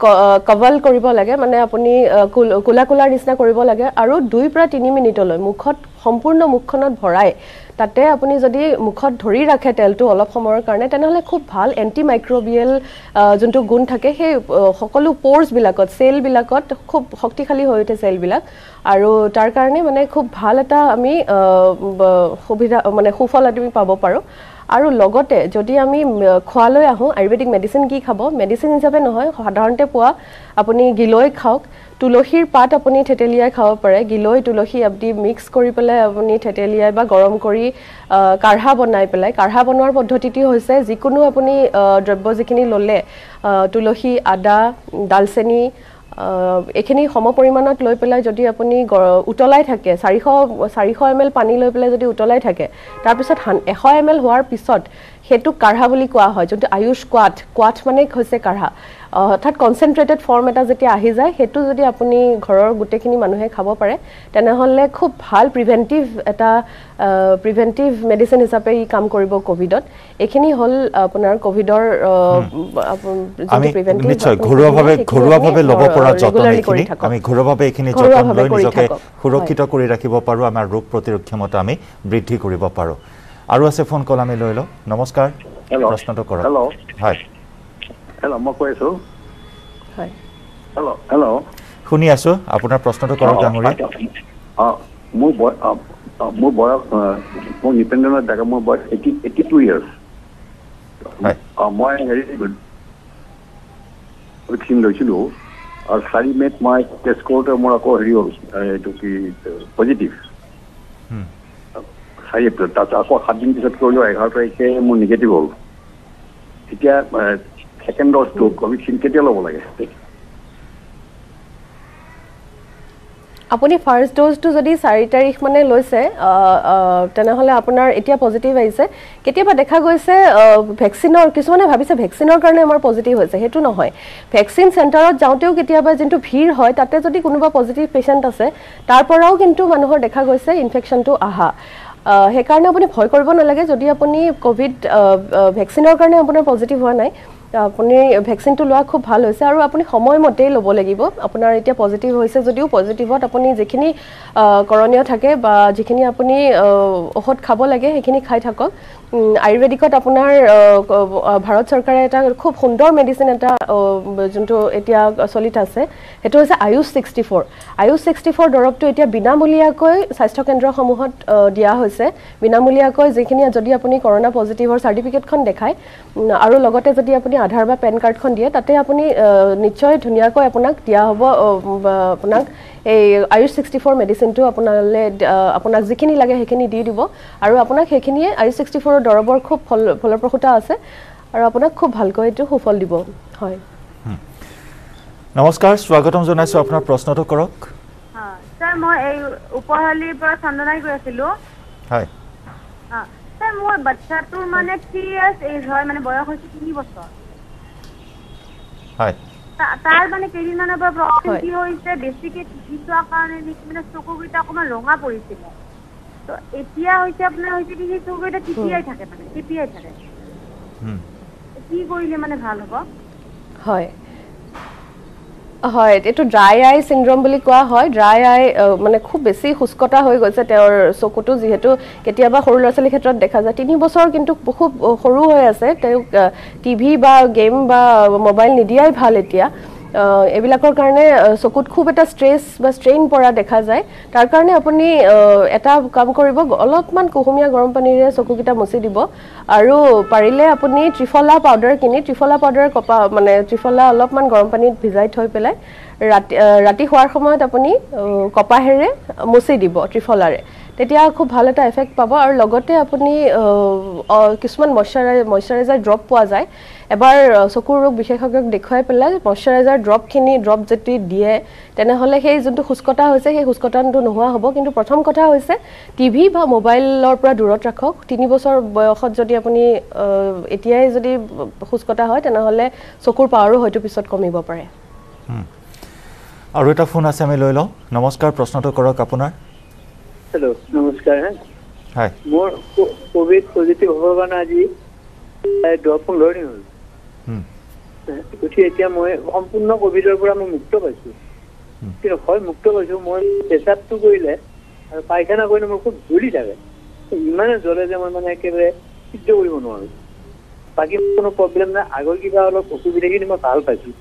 কভল কৰিব লাগে মানে আপুনি কুল- কোলা কোলাৰ নিচিনা কৰিব লাগে আৰু দুই পৰা তিনি মিনিটলৈ মুখত সম্পূৰ্ণ মুখখনত ভৰাই তাতে আপুনি যদি মুখত ধৰি ৰাখে তেলটো অলপ সময়ৰ কাৰণে তেনেহ'লে খুব ভাল এণ্টি মাইক্ৰবিয়েল যোনটো গুণ থাকে সেই সকলো প'ৰ্ছবিলাকত চেলবিলাকত খুব শক্তিশালী হৈ উঠে চেলবিলাক আৰু তাৰ কাৰণে মানে খুব ভাল এটা আমি সুবিধা মানে সুফল আমি পাব পাৰোঁ। আৰু লগতে যদি আমি খোৱালৈ আহোঁ আয়ুৰ্বেদিক মেডিচিন কি খাব? মেডিচিন হিচাপে নহয় সাধাৰণতে পোৱা আপুনি গিলৈ খাওক তুলসীৰ পাত আপুনি থেতেলিয়াই খাব পাৰে। গিলৈ তুলসী আপুনি মিক্স কৰি পেলাই আপুনি থেতেলিয়াই বা গৰম কৰি কাঢ়া বনাই পেলাই কাঢ়া বনোৱাৰ পদ্ধতিটো হৈছে যিকোনো আপুনি দ্ৰব্য যিখিনি ল'লে তুলসী আদা ডালচেনি এইখিনি সম পৰিমাণত লৈ পেলাই যদি আপুনি উতলাই থাকে চাৰিশ চাৰিশ এম এল পানী লৈ পেলাই যদি উতলাই থাকে তাৰপিছত এশ এম এল হোৱাৰ পিছত সেইটোক কাঢ়া বুলি কোৱা হয় যোনটো আয়ুষ কোৱাট কোৱাট মানে হৈছে কাঢ়া। অৰ্থাৎ কনচেনট্ৰেটেড ফৰ্ম এটা যেতিয়া আহি যায় সেইটো যদি আপুনি ঘৰৰ গোটেইখিনি মানুহে খাব পাৰে তেনেহ'লে খুব ভাল প্ৰিভেণ্টিভ এটা প্ৰিভেণ্টিভ মেডিচিন হিচাপে ই কাম কৰিব ক'ভিডত এইখিনি হ'ল আপোনাৰ ক'ভিডৰ।
সুৰক্ষিত কৰি ৰাখিব পাৰোঁ আমাৰ ৰোগ প্ৰতিৰোধ ক্ষমতা আমি বৃদ্ধি কৰিব পাৰোঁ। আৰু আছে ফোন কল আমি লৈ লওঁ। নমস্কাৰ প্ৰশ্নটো কৰক।
হেল্ল'
হয়
হেল্ল' মই কৈ আছো।
হয়।
হেল্ল' হেল্ল'
শুনি আছোঁ। আপোনাৰ প্ৰশ্নটো কৰক ডাঙৰীয়া
অঁ মোৰ মোৰ বয়স মোৰ ডিপেণ্ডেণ্টৰ ডেকা মোৰ বয়স এইটি এইটি টু ইয়াৰ্ছ অঁ মই হেৰি ভেকচিন লৈছিলোঁ। আৰু চাৰি মে'ত মই টেষ্ট কৰোঁতে মোৰ আকৌ হেৰি হ'ল এইটো কি পজিটিভ চাৰি এপ্ৰিল তাৰপিছত আকৌ সাতদিন পিছত কৰিলোঁ এঘাৰ তাৰিখে মোৰ নিগেটিভ হ'ল এতিয়া ছেকেণ্ড ড'জটো কোভিডচিন কেতিয়া ল'ব লাগে?
আপুনি ফাৰ্ষ্ট ড'জটো যদি চাৰি তাৰিখ মানে লৈছে তেনেহ'লে আপোনাৰ এতিয়া পজিটিভ আহিছে। কেতিয়াবা দেখা গৈছে ভেকচিনৰ কিছুমানে ভাবিছে ভেকচিনৰ কাৰণে আমাৰ পজিটিভ হৈছে সেইটো নহয়। ভেকচিন চেণ্টাৰত যাওঁতেও কেতিয়াবা যোনটো ভিৰ হয় তাতে যদি কোনোবা পজিটিভ পেচেণ্ট আছে তাৰ পৰাও কিন্তু মানুহৰ দেখা গৈছে ইনফেকশ্যনটো আহ, সেইকাৰণে আপুনি ভয় কৰিব নালাগে। যদি আপুনি ক'ভিড ভেকচিনৰ কাৰণে আপোনাৰ পজিটিভ হোৱা নাই আপুনি ভেকচিনটো লোৱা খুব ভাল হৈছে আৰু আপুনি সময়মতেই ল'ব লাগিব। আপোনাৰ এতিয়া পজিটিভ হৈছে যদিও পজিটিভত আপুনি যিখিনি কৰণীয় থাকে বা যিখিনি আপুনি ঔষধ খাব লাগে সেইখিনি খাই থাকক। আয়ুৰ্বেদিকত আপোনাৰ ভাৰত চৰকাৰে এটা খুব সুন্দৰ মেডিচিন এটা যোনটো এতিয়া চলিত আছে সেইটো হৈছে Ayush sixty four. Ayush sixty four দৰৱটো এতিয়া বিনামূলীয়াকৈ স্বাস্থ্যকেন্দ্ৰসমূহত দিয়া হৈছে। বিনামূলীয়াকৈ যিখিনি যদি আপুনি কৰোণা পজিটিভৰ চাৰ্টিফিকেটখন দেখায় আৰু লগতে যদি আপুনি আধাৰ বা পেন কাৰ্ডখন দিয়ে তাতে আপুনি নিশ্চয় ধুনীয়াকৈ আপোনাক দিয়া হ'ব আপোনাক এই আয়ুষ ছিক্সটি ফ'ৰ মেডিচিনটো আপোনালৈ আপোনাক যিখিনি লাগে সেইখিনি দি দিব। আৰু আপোনাক সেইখিনিয়ে আয়ুষ ছিক্সটি ফ'ৰৰ দৰৱৰ খুব ফল ফলপ্ৰসূতা আছে। আৰু আপোনাক খুব ভালকৈ এইটো সুফল দিব। হয়।
নমস্কাৰ স্বাগতম জনাইছোঁ আপোনাৰ প্ৰশ্নটো কৰক।
ছাৰ মই এই উপহালিৰ পৰা চন্দনাই কৈ আছিলো।
হয়।
ছাৰ মোৰ বাচ্ছাটোৰ মানে থ্ৰী ইয়াৰ্ছ এজ হয় মানে বয়স হৈছে তিনি বছৰ।
হয়।
তাৰ মানে কেইদিনমানৰ পৰা প্ৰব্লেম। কি হৈছে বেছিকে টিভি চোৱাৰ কাৰণে নেকি মানে চকুকেইটা অকণমান ৰঙা পৰিছিলে। তো এতিয়া হৈছে আপোনাৰ হৈছে কি সেই চকুকেইটা টিপিয়াই থাকে মানে টিপিয়াই থাকে।
হুম।
কি কৰিলে মানে ভাল হ'ব?
হয়। হয় এইটো ড্ৰাই আই চিণ্ড্ৰম বুলি কোৱা হয়। ড্ৰাই আই মানে খুব বেছি শুষ্কতা হৈ গৈছে তেওঁৰ চকুটো যিহেতু কেতিয়াবা সৰু ল'ৰা ছোৱালীৰ ক্ষেত্ৰত দেখা যায়। তিনি বছৰ কিন্তু খুব সৰু হৈ আছে। তেওঁক টিভি বা গেম বা মোবাইল নিদিয়াই ভাল এতিয়া। এইবিলাকৰ কাৰণে চকুত খুব এটা ষ্ট্ৰেছ বা ষ্ট্ৰেইন পৰা দেখা যায়। তাৰ কাৰণে আপুনি এটা কাম কৰিব অলপমান কুহুমীয়া গৰম পানীৰে চকুকেইটা মুচি দিব। আৰু পাৰিলে আপুনি ত্ৰিফলা পাউডাৰ কিনি ত্ৰিফলা পাউডাৰ কপা মানে ত্ৰিফলা অলপমান গৰম পানীত ভিজাই থৈ পেলাই ৰাতি ৰাতি শোৱাৰ সময়ত আপুনি কপাহেৰে মুচি দিব ত্ৰিফলাৰে। তেতিয়া খুব ভাল এটা এফেক্ট পাব। আৰু লগতে আপুনি কিছুমান মইশ্চাৰাই মইশ্চাৰাইজাৰ ড্ৰপ পোৱা যায়। এবাৰ চকুৰ ৰোগ বিশেষজ্ঞক দেখুৱাই পেলাই মইশ্চাৰাইজাৰ ড্ৰপখিনি ড্ৰপ যদি দিয়ে তেনেহ'লে সেই যোনটো শুষ্কতা হৈছে সেই শুষ্কতাটো নোহোৱা হ'ব। কিন্তু প্ৰথম কথা হৈছে টিভি বা মোবাইলৰ পৰা দূৰত ৰাখক। তিনি বছৰ বয়সত যদি আপুনি এতিয়াই যদি শুষ্কতা হয় তেনেহ'লে চকুৰ পাৱাৰো হয়তো পিছত কমিব পাৰে।
আৰু এটা ফোন আছে আমি লৈ লওঁ। নমস্কাৰ প্ৰশ্নটো কৰক আপোনাৰ।
হেল্ল' নমস্কাৰ হা
হয়
মোৰ ক'ভিড পজিটিভ হ'বৰ কাৰণে আজি প্ৰায় দহ পোন্ধৰ দিন হ'ল। গতিকে এতিয়া মই সম্পূৰ্ণ ক'ভিডৰ পৰা মই মুক্ত পাইছোঁ কিন্তু হয় মুক্ত পাইছোঁ মই পেচাবটো কৰিলে আৰু পায়খানা কৰিলে মোৰ খুব জ্বলি থাকে ইমানে জ্বলে যে মই মানে একেবাৰে সহ্য কৰিব নোৱাৰোঁ বাকী কোনো প্ৰব্লেম নাই আগৰ কিবা অলপ অসুবিধাখিনি মই ভাল পাইছোঁ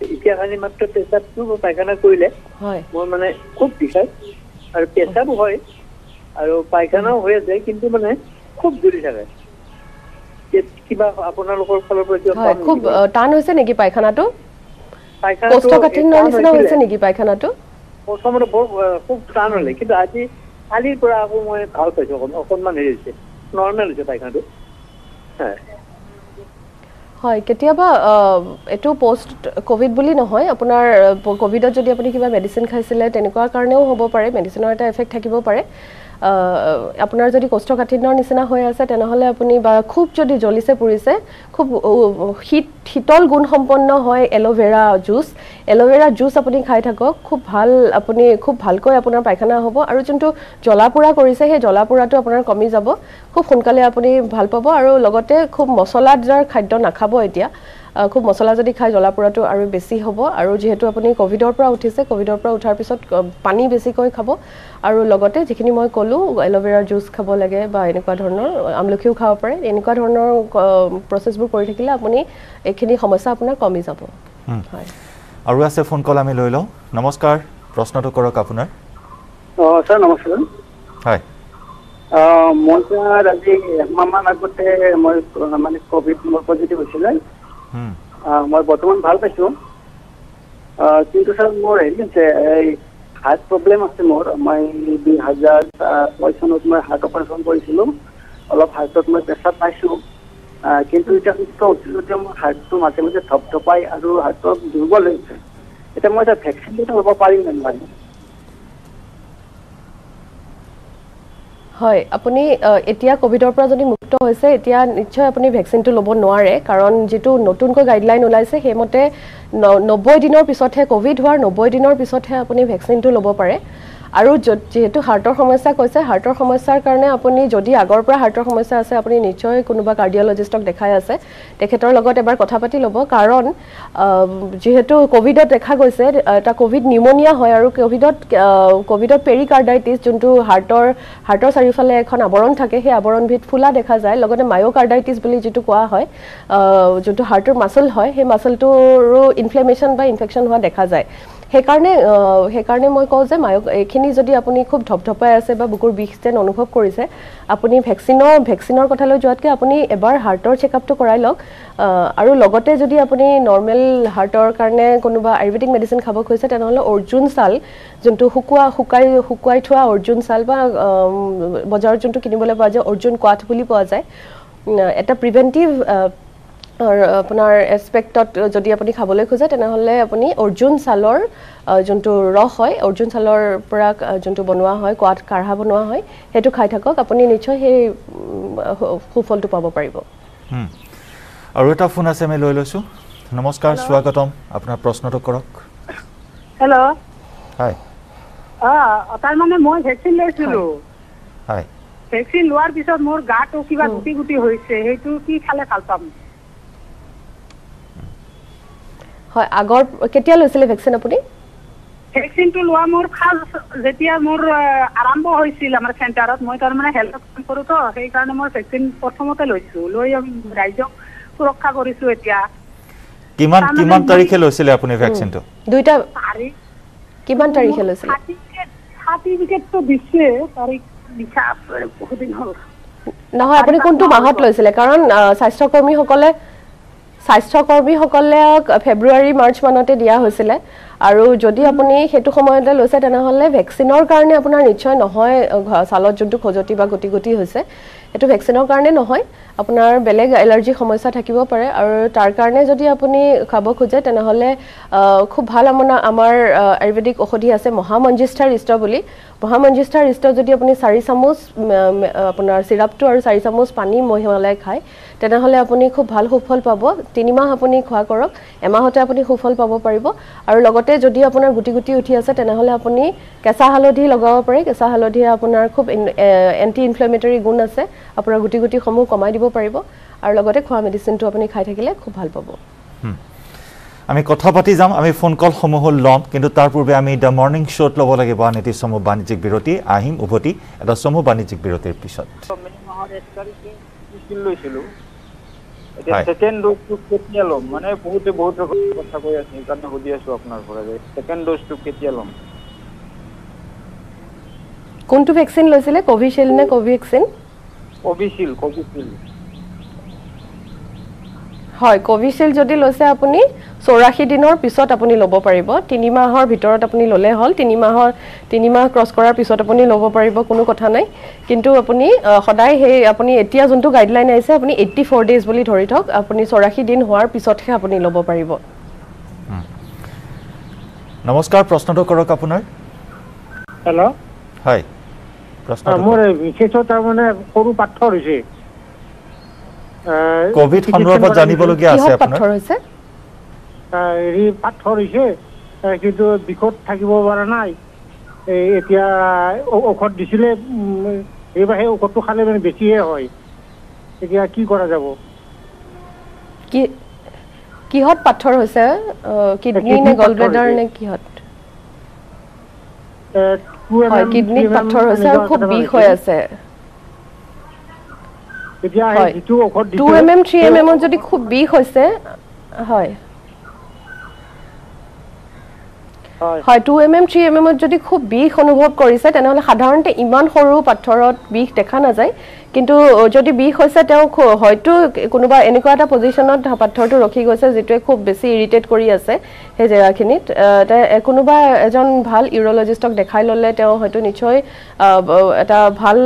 এতিয়া খালি মাত্ৰ পেচাবটো মই পায়খানা কৰিলে
হয়
মোৰ মানে খুব বিষায় আৰু পেচাবো হয় আৰু পায়খানাও হৈ আছে কিন্তু মানে খুব জ্বলি থাকে। কিবা আপোনালোকৰ ফালৰ পৰা কিবা
খুব টান হৈছে নেকি পায়খানাটো?
পায়খানাটো
নিচিনা। হৈছে। নেকি পায়খানাটো?
প্ৰথমতে বৰ খুব টান হ'লে কিন্তু আজি কালিৰ পৰা আকৌ মই ভাল পাইছোঁ অকণ অকণমান হেৰি হৈছে নৰ্মেল হৈছে পায়খানাটো। হয়
হয়। কেতিয়াবা এইটো পষ্ট ক'ভিড বুলি নহয় আপোনাৰ ক'ভিডত যদি আপুনি কিবা মেডিচিন খাইছিলে তেনেকুৱা কাৰণেও হ'ব পাৰে মেডিচিনৰ এটা এফেক্ট থাকিব পাৰে। আপোনাৰ যদি কৌষ্ঠকাঠিন্যৰ নিচিনা হৈ আছে তেনেহ'লে আপুনি বা খুব যদি জ্বলিছে পুৰিছে খুব শীত শীতল গুণসম্পন্ন হয় এল'ভেৰা জুচ। এল'ভেৰা জুচ আপুনি খাই থাকক। খুব ভাল আপুনি খুব ভালকৈ আপোনাৰ পায়খানা হ'ব আৰু যোনটো জ্বলা পোৰা কৰিছে সেই জ্বলা পোৰাটো আপোনাৰ কমি যাব। খুব সোনকালে আপুনি ভাল পাব আৰু লগতে খুব মছলাদাৰ খাদ্য নাখাব এতিয়া। খুব মছলা যদি খায় জ্বলা পোৰাটো আৰু বেছি হ'ব। আৰু যিহেতু আপুনি ক'ভিডৰ পৰা উঠিছে ক'ভিডৰ পৰা উঠাৰ পিছত পানী বেছিকৈ খাব। আৰু লগতে যিখিনি মই ক'লোঁ এল'ভেৰাৰ জুচ খাব লাগে বা এনেকুৱা ধৰণৰ আমলখিও খাব পাৰে। এনেকুৱা ধৰণৰ প্ৰচেছবোৰ কৰি থাকিলে আপুনি এইখিনি সমস্যা আপোনাৰ কমি যাব। হয়।
আৰু আছে ফোন কল আমি লৈ লওঁ। নমস্কাৰ প্ৰশ্নটো কৰক আপোনাৰ।
অঁ ছাৰ নমস্কাৰ।
হয়।
অঁ, মই ছাৰ আজি একমাহমান আগতে মই মানে ক'ভিড মোৰ পজিটিভ হৈছিলে। মই বৰ্তমান ভাল পাইছোঁ। কিন্তু ছাৰ মোৰ হেৰি আছে এই হাৰ্ট প্ৰব্লেম আছে মোৰ। মই দুই হাজাৰ ছয় চনত মই হাৰ্ট অপাৰেশ্যন কৰিছিলোঁ। অলপ হাৰ্টত মই প্ৰেচাৰ পাইছোঁ। কিন্তু এতিয়া সুস্থ হৈছিলোঁ এতিয়া মোৰ হাৰ্টটো মাজে মাজে ধপ ধপাই আৰু হাৰ্টটো দুৰ্বল হৈ গৈছে এতিয়া মই এটা ভেকচিনটো ল'ব পাৰিম নে নোৱাৰিম?
হয় আপুনি এতিয়া কভিডৰ পৰা যদি মুক্ত হৈছে এতিয়া নিশ্চয় আপুনি ভেকচিনটো ল'ব নোৱাৰে। কাৰণ যিটো নতুনকৈ গাইডলাইন ওলাইছে সেইমতে ন- নব্বৈ দিনৰ পিছতহে ক'ভিড হোৱাৰ নব্বৈ দিনৰ পিছতহে আপুনি ভেকচিনটো ল'ব পাৰে। আৰু যিহেতু হাৰ্টৰ সমস্যা কৈছে হাৰ্টৰ সমস্যাৰ কাৰণে আপুনি যদি আগৰ পৰা হাৰ্টৰ সমস্যা আছে আপুনি নিশ্চয় কোনোবা কাৰ্ডিঅ'লজিষ্টক দেখাই আছে। তেখেতৰ লগত এবাৰ কথা পাতি ল'ব। কাৰণ যিহেতু ক'ভিডত দেখা গৈছে এটা ক'ভিড নিউমনিয়া হয় আৰু ক'ভিডত ক'ভিডত পেৰিকাৰ্ডাইটিছ যোনটো হাৰ্টৰ হাৰ্টৰ চাৰিওফালে এখন আৱৰণ থাকে সেই আৱৰণবিধ ফুলা দেখা যায়। লগতে মায়'কাৰ্ডাইটিছ বুলি যিটো কোৱা হয় যোনটো হাৰ্টৰ মাচল হয় সেই মাচলটোৰো ইনফ্লেমেশ্যন বা ইনফেকশ্যন হোৱা দেখা যায়। সেইকাৰণে সেইকাৰণে মই কওঁ যে মায়ক এইখিনি যদি আপুনি খুব ধপধপাই আছে বা বুকুৰ বিষ যেন অনুভৱ কৰিছে আপুনি ভেকচিনৰ ভেকচিনৰ কথালৈ যোৱাতকৈ আপুনি এবাৰ হাৰ্টৰ চেকআপটো কৰাই লওক। আৰু লগতে যদি আপুনি নৰ্মেল হাৰ্টৰ কাৰণে কোনোবা আয়ুৰ্বেদিক মেডিচিন খাব খুজিছে তেনেহ'লে অৰ্জুন চাল যোনটো শুকোৱা শুকাই শুকুৱাই থোৱা অৰ্জুন চাল বা বজাৰত যোনটো কিনিবলৈ পোৱা যায় অৰ্জুন কোৱাঠ বুলি পোৱা যায় এটা প্ৰিভেণ্টিভ আপোনাৰ এছপেক্টত যদি আপুনি খাবলৈ খোজে তেনেহ'লে আপুনি অৰ্জুন আহ, যোনটো ৰস হয় অৰ্জুন ছালৰ পৰা যোনটো বনোৱা হয় কোৱাত কাঢ়া বনোৱা হয় সেইটো খাই থাকক আপুনি নিশ্চয় সেই সুফলটো পাব পাৰিব।
হুম। আৰু এটা ফোন আছে আমি লৈ লৈছোঁ। নমস্কাৰ স্বাগতম। আপোনাৰ প্ৰশ্নটো কৰক।
হেল্ল'
হয়
অঁ তাৰমানে মই ভেকচিন লৈছিলোঁ।
হয়
ভেকচিন লোৱাৰ পিছত মোৰ গাটো কিবা গুটি গুটি হৈছে সেইটো কি খালে ভাল পাম?
হয় আগৰ কেতিয়া লৈছিলে ভেকচিন আপুনি?
ভেকচিনটো লোৱা মোৰ ফাৰ্ষ্ট যেতিয়া মোৰ আৰম্ভ হৈছিল আমাৰ চেণ্টাৰত মই তাৰমানে হেল্থত কাম কৰোঁ তো সেইকাৰণে মই ভেকচিন প্ৰথমতে লৈছোঁ লৈ আমি ৰাইজক সুৰক্ষা কৰিছোঁ এতিয়া।
কিমান কিমান তাৰিখে লৈছিলে আপুনি ভেকচিনটো
দুইটা
তাৰিখ
কিমান তাৰিখে লৈছিলে?
চাৰ্টিফিকেট চাৰ্টিফিকেটটো দিছে তাৰিখ লিখা আছে বহুত দিন হ'ল।
নহয় আপুনি কোনটো মাহত লৈছিলে? কাৰণ স্বাস্থ্যকৰ্মীসকলে স্বাস্থ্যকৰ্মীসকলে ফেব্ৰুৱাৰী মাৰ্চ মানতে দিয়া হৈছিলে। আৰু যদি আপুনি সেইটো সময়তে লৈছে তেনেহ'লে ভেকচিনৰ কাৰণে আপোনাৰ নিশ্চয় নহয় ছালত যোনটো খজুৱতি বা গুটি গুটি হৈছে সেইটো ভেকচিনৰ কাৰণে নহয়। আপোনাৰ বেলেগ এলাৰ্জি সমস্যা থাকিব পাৰে আৰু তাৰ কাৰণে যদি আপুনি খাব খোজে তেনেহ'লে খুব ভাল আমাৰ আমাৰ আয়ুৰ্বেদিক ঔষধি আছে মহামঞ্জিষ্ঠাৰ ইষ্ট বুলি। মহামঞ্জিষ্ঠাৰ ইষ্ট যদি আপুনি চাৰি চামুচ আপোনাৰ চিৰাপটো আৰু চাৰি চামুচ পানী মিহলাই খায় তেনেহ'লে আপুনি খুব ভাল সুফল পাব। তিনিমাহ আপুনি খোৱা কৰক এমাহতে আপুনি সুফল পাব পাৰিব। আৰু লগতে যদি আপোনাৰ গুটি গুটি উঠি আছে তেনেহ'লে আপুনি কেঁচা হালধি লগাব পাৰে। কেঁচা হালধিয়ে আপোনাৰ খুব এণ্টি ইনফ্লেমেটৰী গুণ আছে। আপোনাৰ গুটি গুটিসমূহ কমাই দিব পাৰিব আৰু লগতে খোৱা মেডিচিনটো আপুনি খাই থাকিলে খুব ভাল পাব।
আমি কথা পাতি যাম আমি ফোন কলসমূহো ল'ম কিন্তু তাৰ পূৰ্বে আমি দ্য মৰ্ণিং শ্ব'ত ল'ব লাগিব আন এটি চমু বাণিজ্যিক বিৰতি আহিম উভতি এটা চমু বাণিজ্যিক বিৰতিৰ পিছত।
মে' মাহৰ এক তাৰিখে ভেকচিন লৈছিলোঁ? এতিয়া
হয়।
ছেকেণ্ড ড'জটো কেতিয়া ল'ম? মানে বহুতে বহুত ৰকম কথা কৈ আছে সেইকাৰণে সুধি আছোঁ আপোনাৰ পৰা যে ছেকেণ্ড ড'জটো কেতিয়া ল'ম?
কোনটো ভেকচিন লৈছিলে? কোভিচিল্ড নে কোভেক্সিন
কভিচিল কভিচিল
হয় কোভিচিল্ড যদি লৈছে আপুনি চৌৰাশী দিনৰ পিছত আপুনি ল'ব পাৰিব। তিনি মাহৰ ভিতৰত আপুনি ল'লে হ'ল তিনি মাহৰ তিনি মাহ ক্ৰছ কৰাৰ পিছত আপুনি ল'ব পাৰিব কোনো কথা নাই। কিন্তু আপুনি সদায় সেই আপুনি এতিয়া যোনটো গাইডলাইন আহিছে আপুনি এইট্টি ফ'ৰ ডেইজ বুলি ধৰি থওক আপুনি চৌৰাশী দিন হোৱাৰ পিছতহে আপুনি ল'ব পাৰিব।
নমস্কাৰ প্ৰশ্নটো কৰক আপোনাৰ।
হেল্ল'
হয় প্ৰশ্ন
মোৰ বিশেষত তাৰমানে সৰু পাথৰ হৈছে।
ক'ভিড সন্দৰ্ভত জানিবলগীয়া আছে আপোনাৰ
পাথৰ হৈছে?
আহ, হেৰি পাথৰ হৈছে কিন্তু বিষত থাকিব পৰা নাই। এই এতিয়া ঔষধ দিছিলে এইবাৰ সেই ঔষধটো খালে মানে বেছিহে হয়। এতিয়া কি কৰা যাব?
কি কিহত পাথৰ হৈছে? কিডনী নে
কিডনীত
গল
পাথৰ
ব্লেডাৰ
হৈছে।
নে কিহত?
আহ, 2
হয় কিডনীত
3 mm
পাথৰ হৈছে আৰু খুব বিষ। হৈ আছে।
সেই যিটো ঔষধ দিছে
যদি খুব বিষ হৈছে হয়। হয়। Two M M three M এমত যদি খুব বিষ অনুভৱ কৰিছে তেনেহ'লে সাধাৰণতে ইমান সৰু পাথৰত বিষ দেখা নাযায়। কিন্তু যদি বিষ হৈছে তেওঁ হয়তো কোনোবা এনেকুৱা এটা পজিশ্যনত পাথৰটো ৰখি গৈছে যিটোৱে খুব বেছি ইৰিটেট কৰি আছে সেই জেগাখিনিত। কোনোবা এজন ভাল ইউৰলজিষ্টক দেখাই ল'লে তেওঁ হয়তো নিশ্চয় এটা ভাল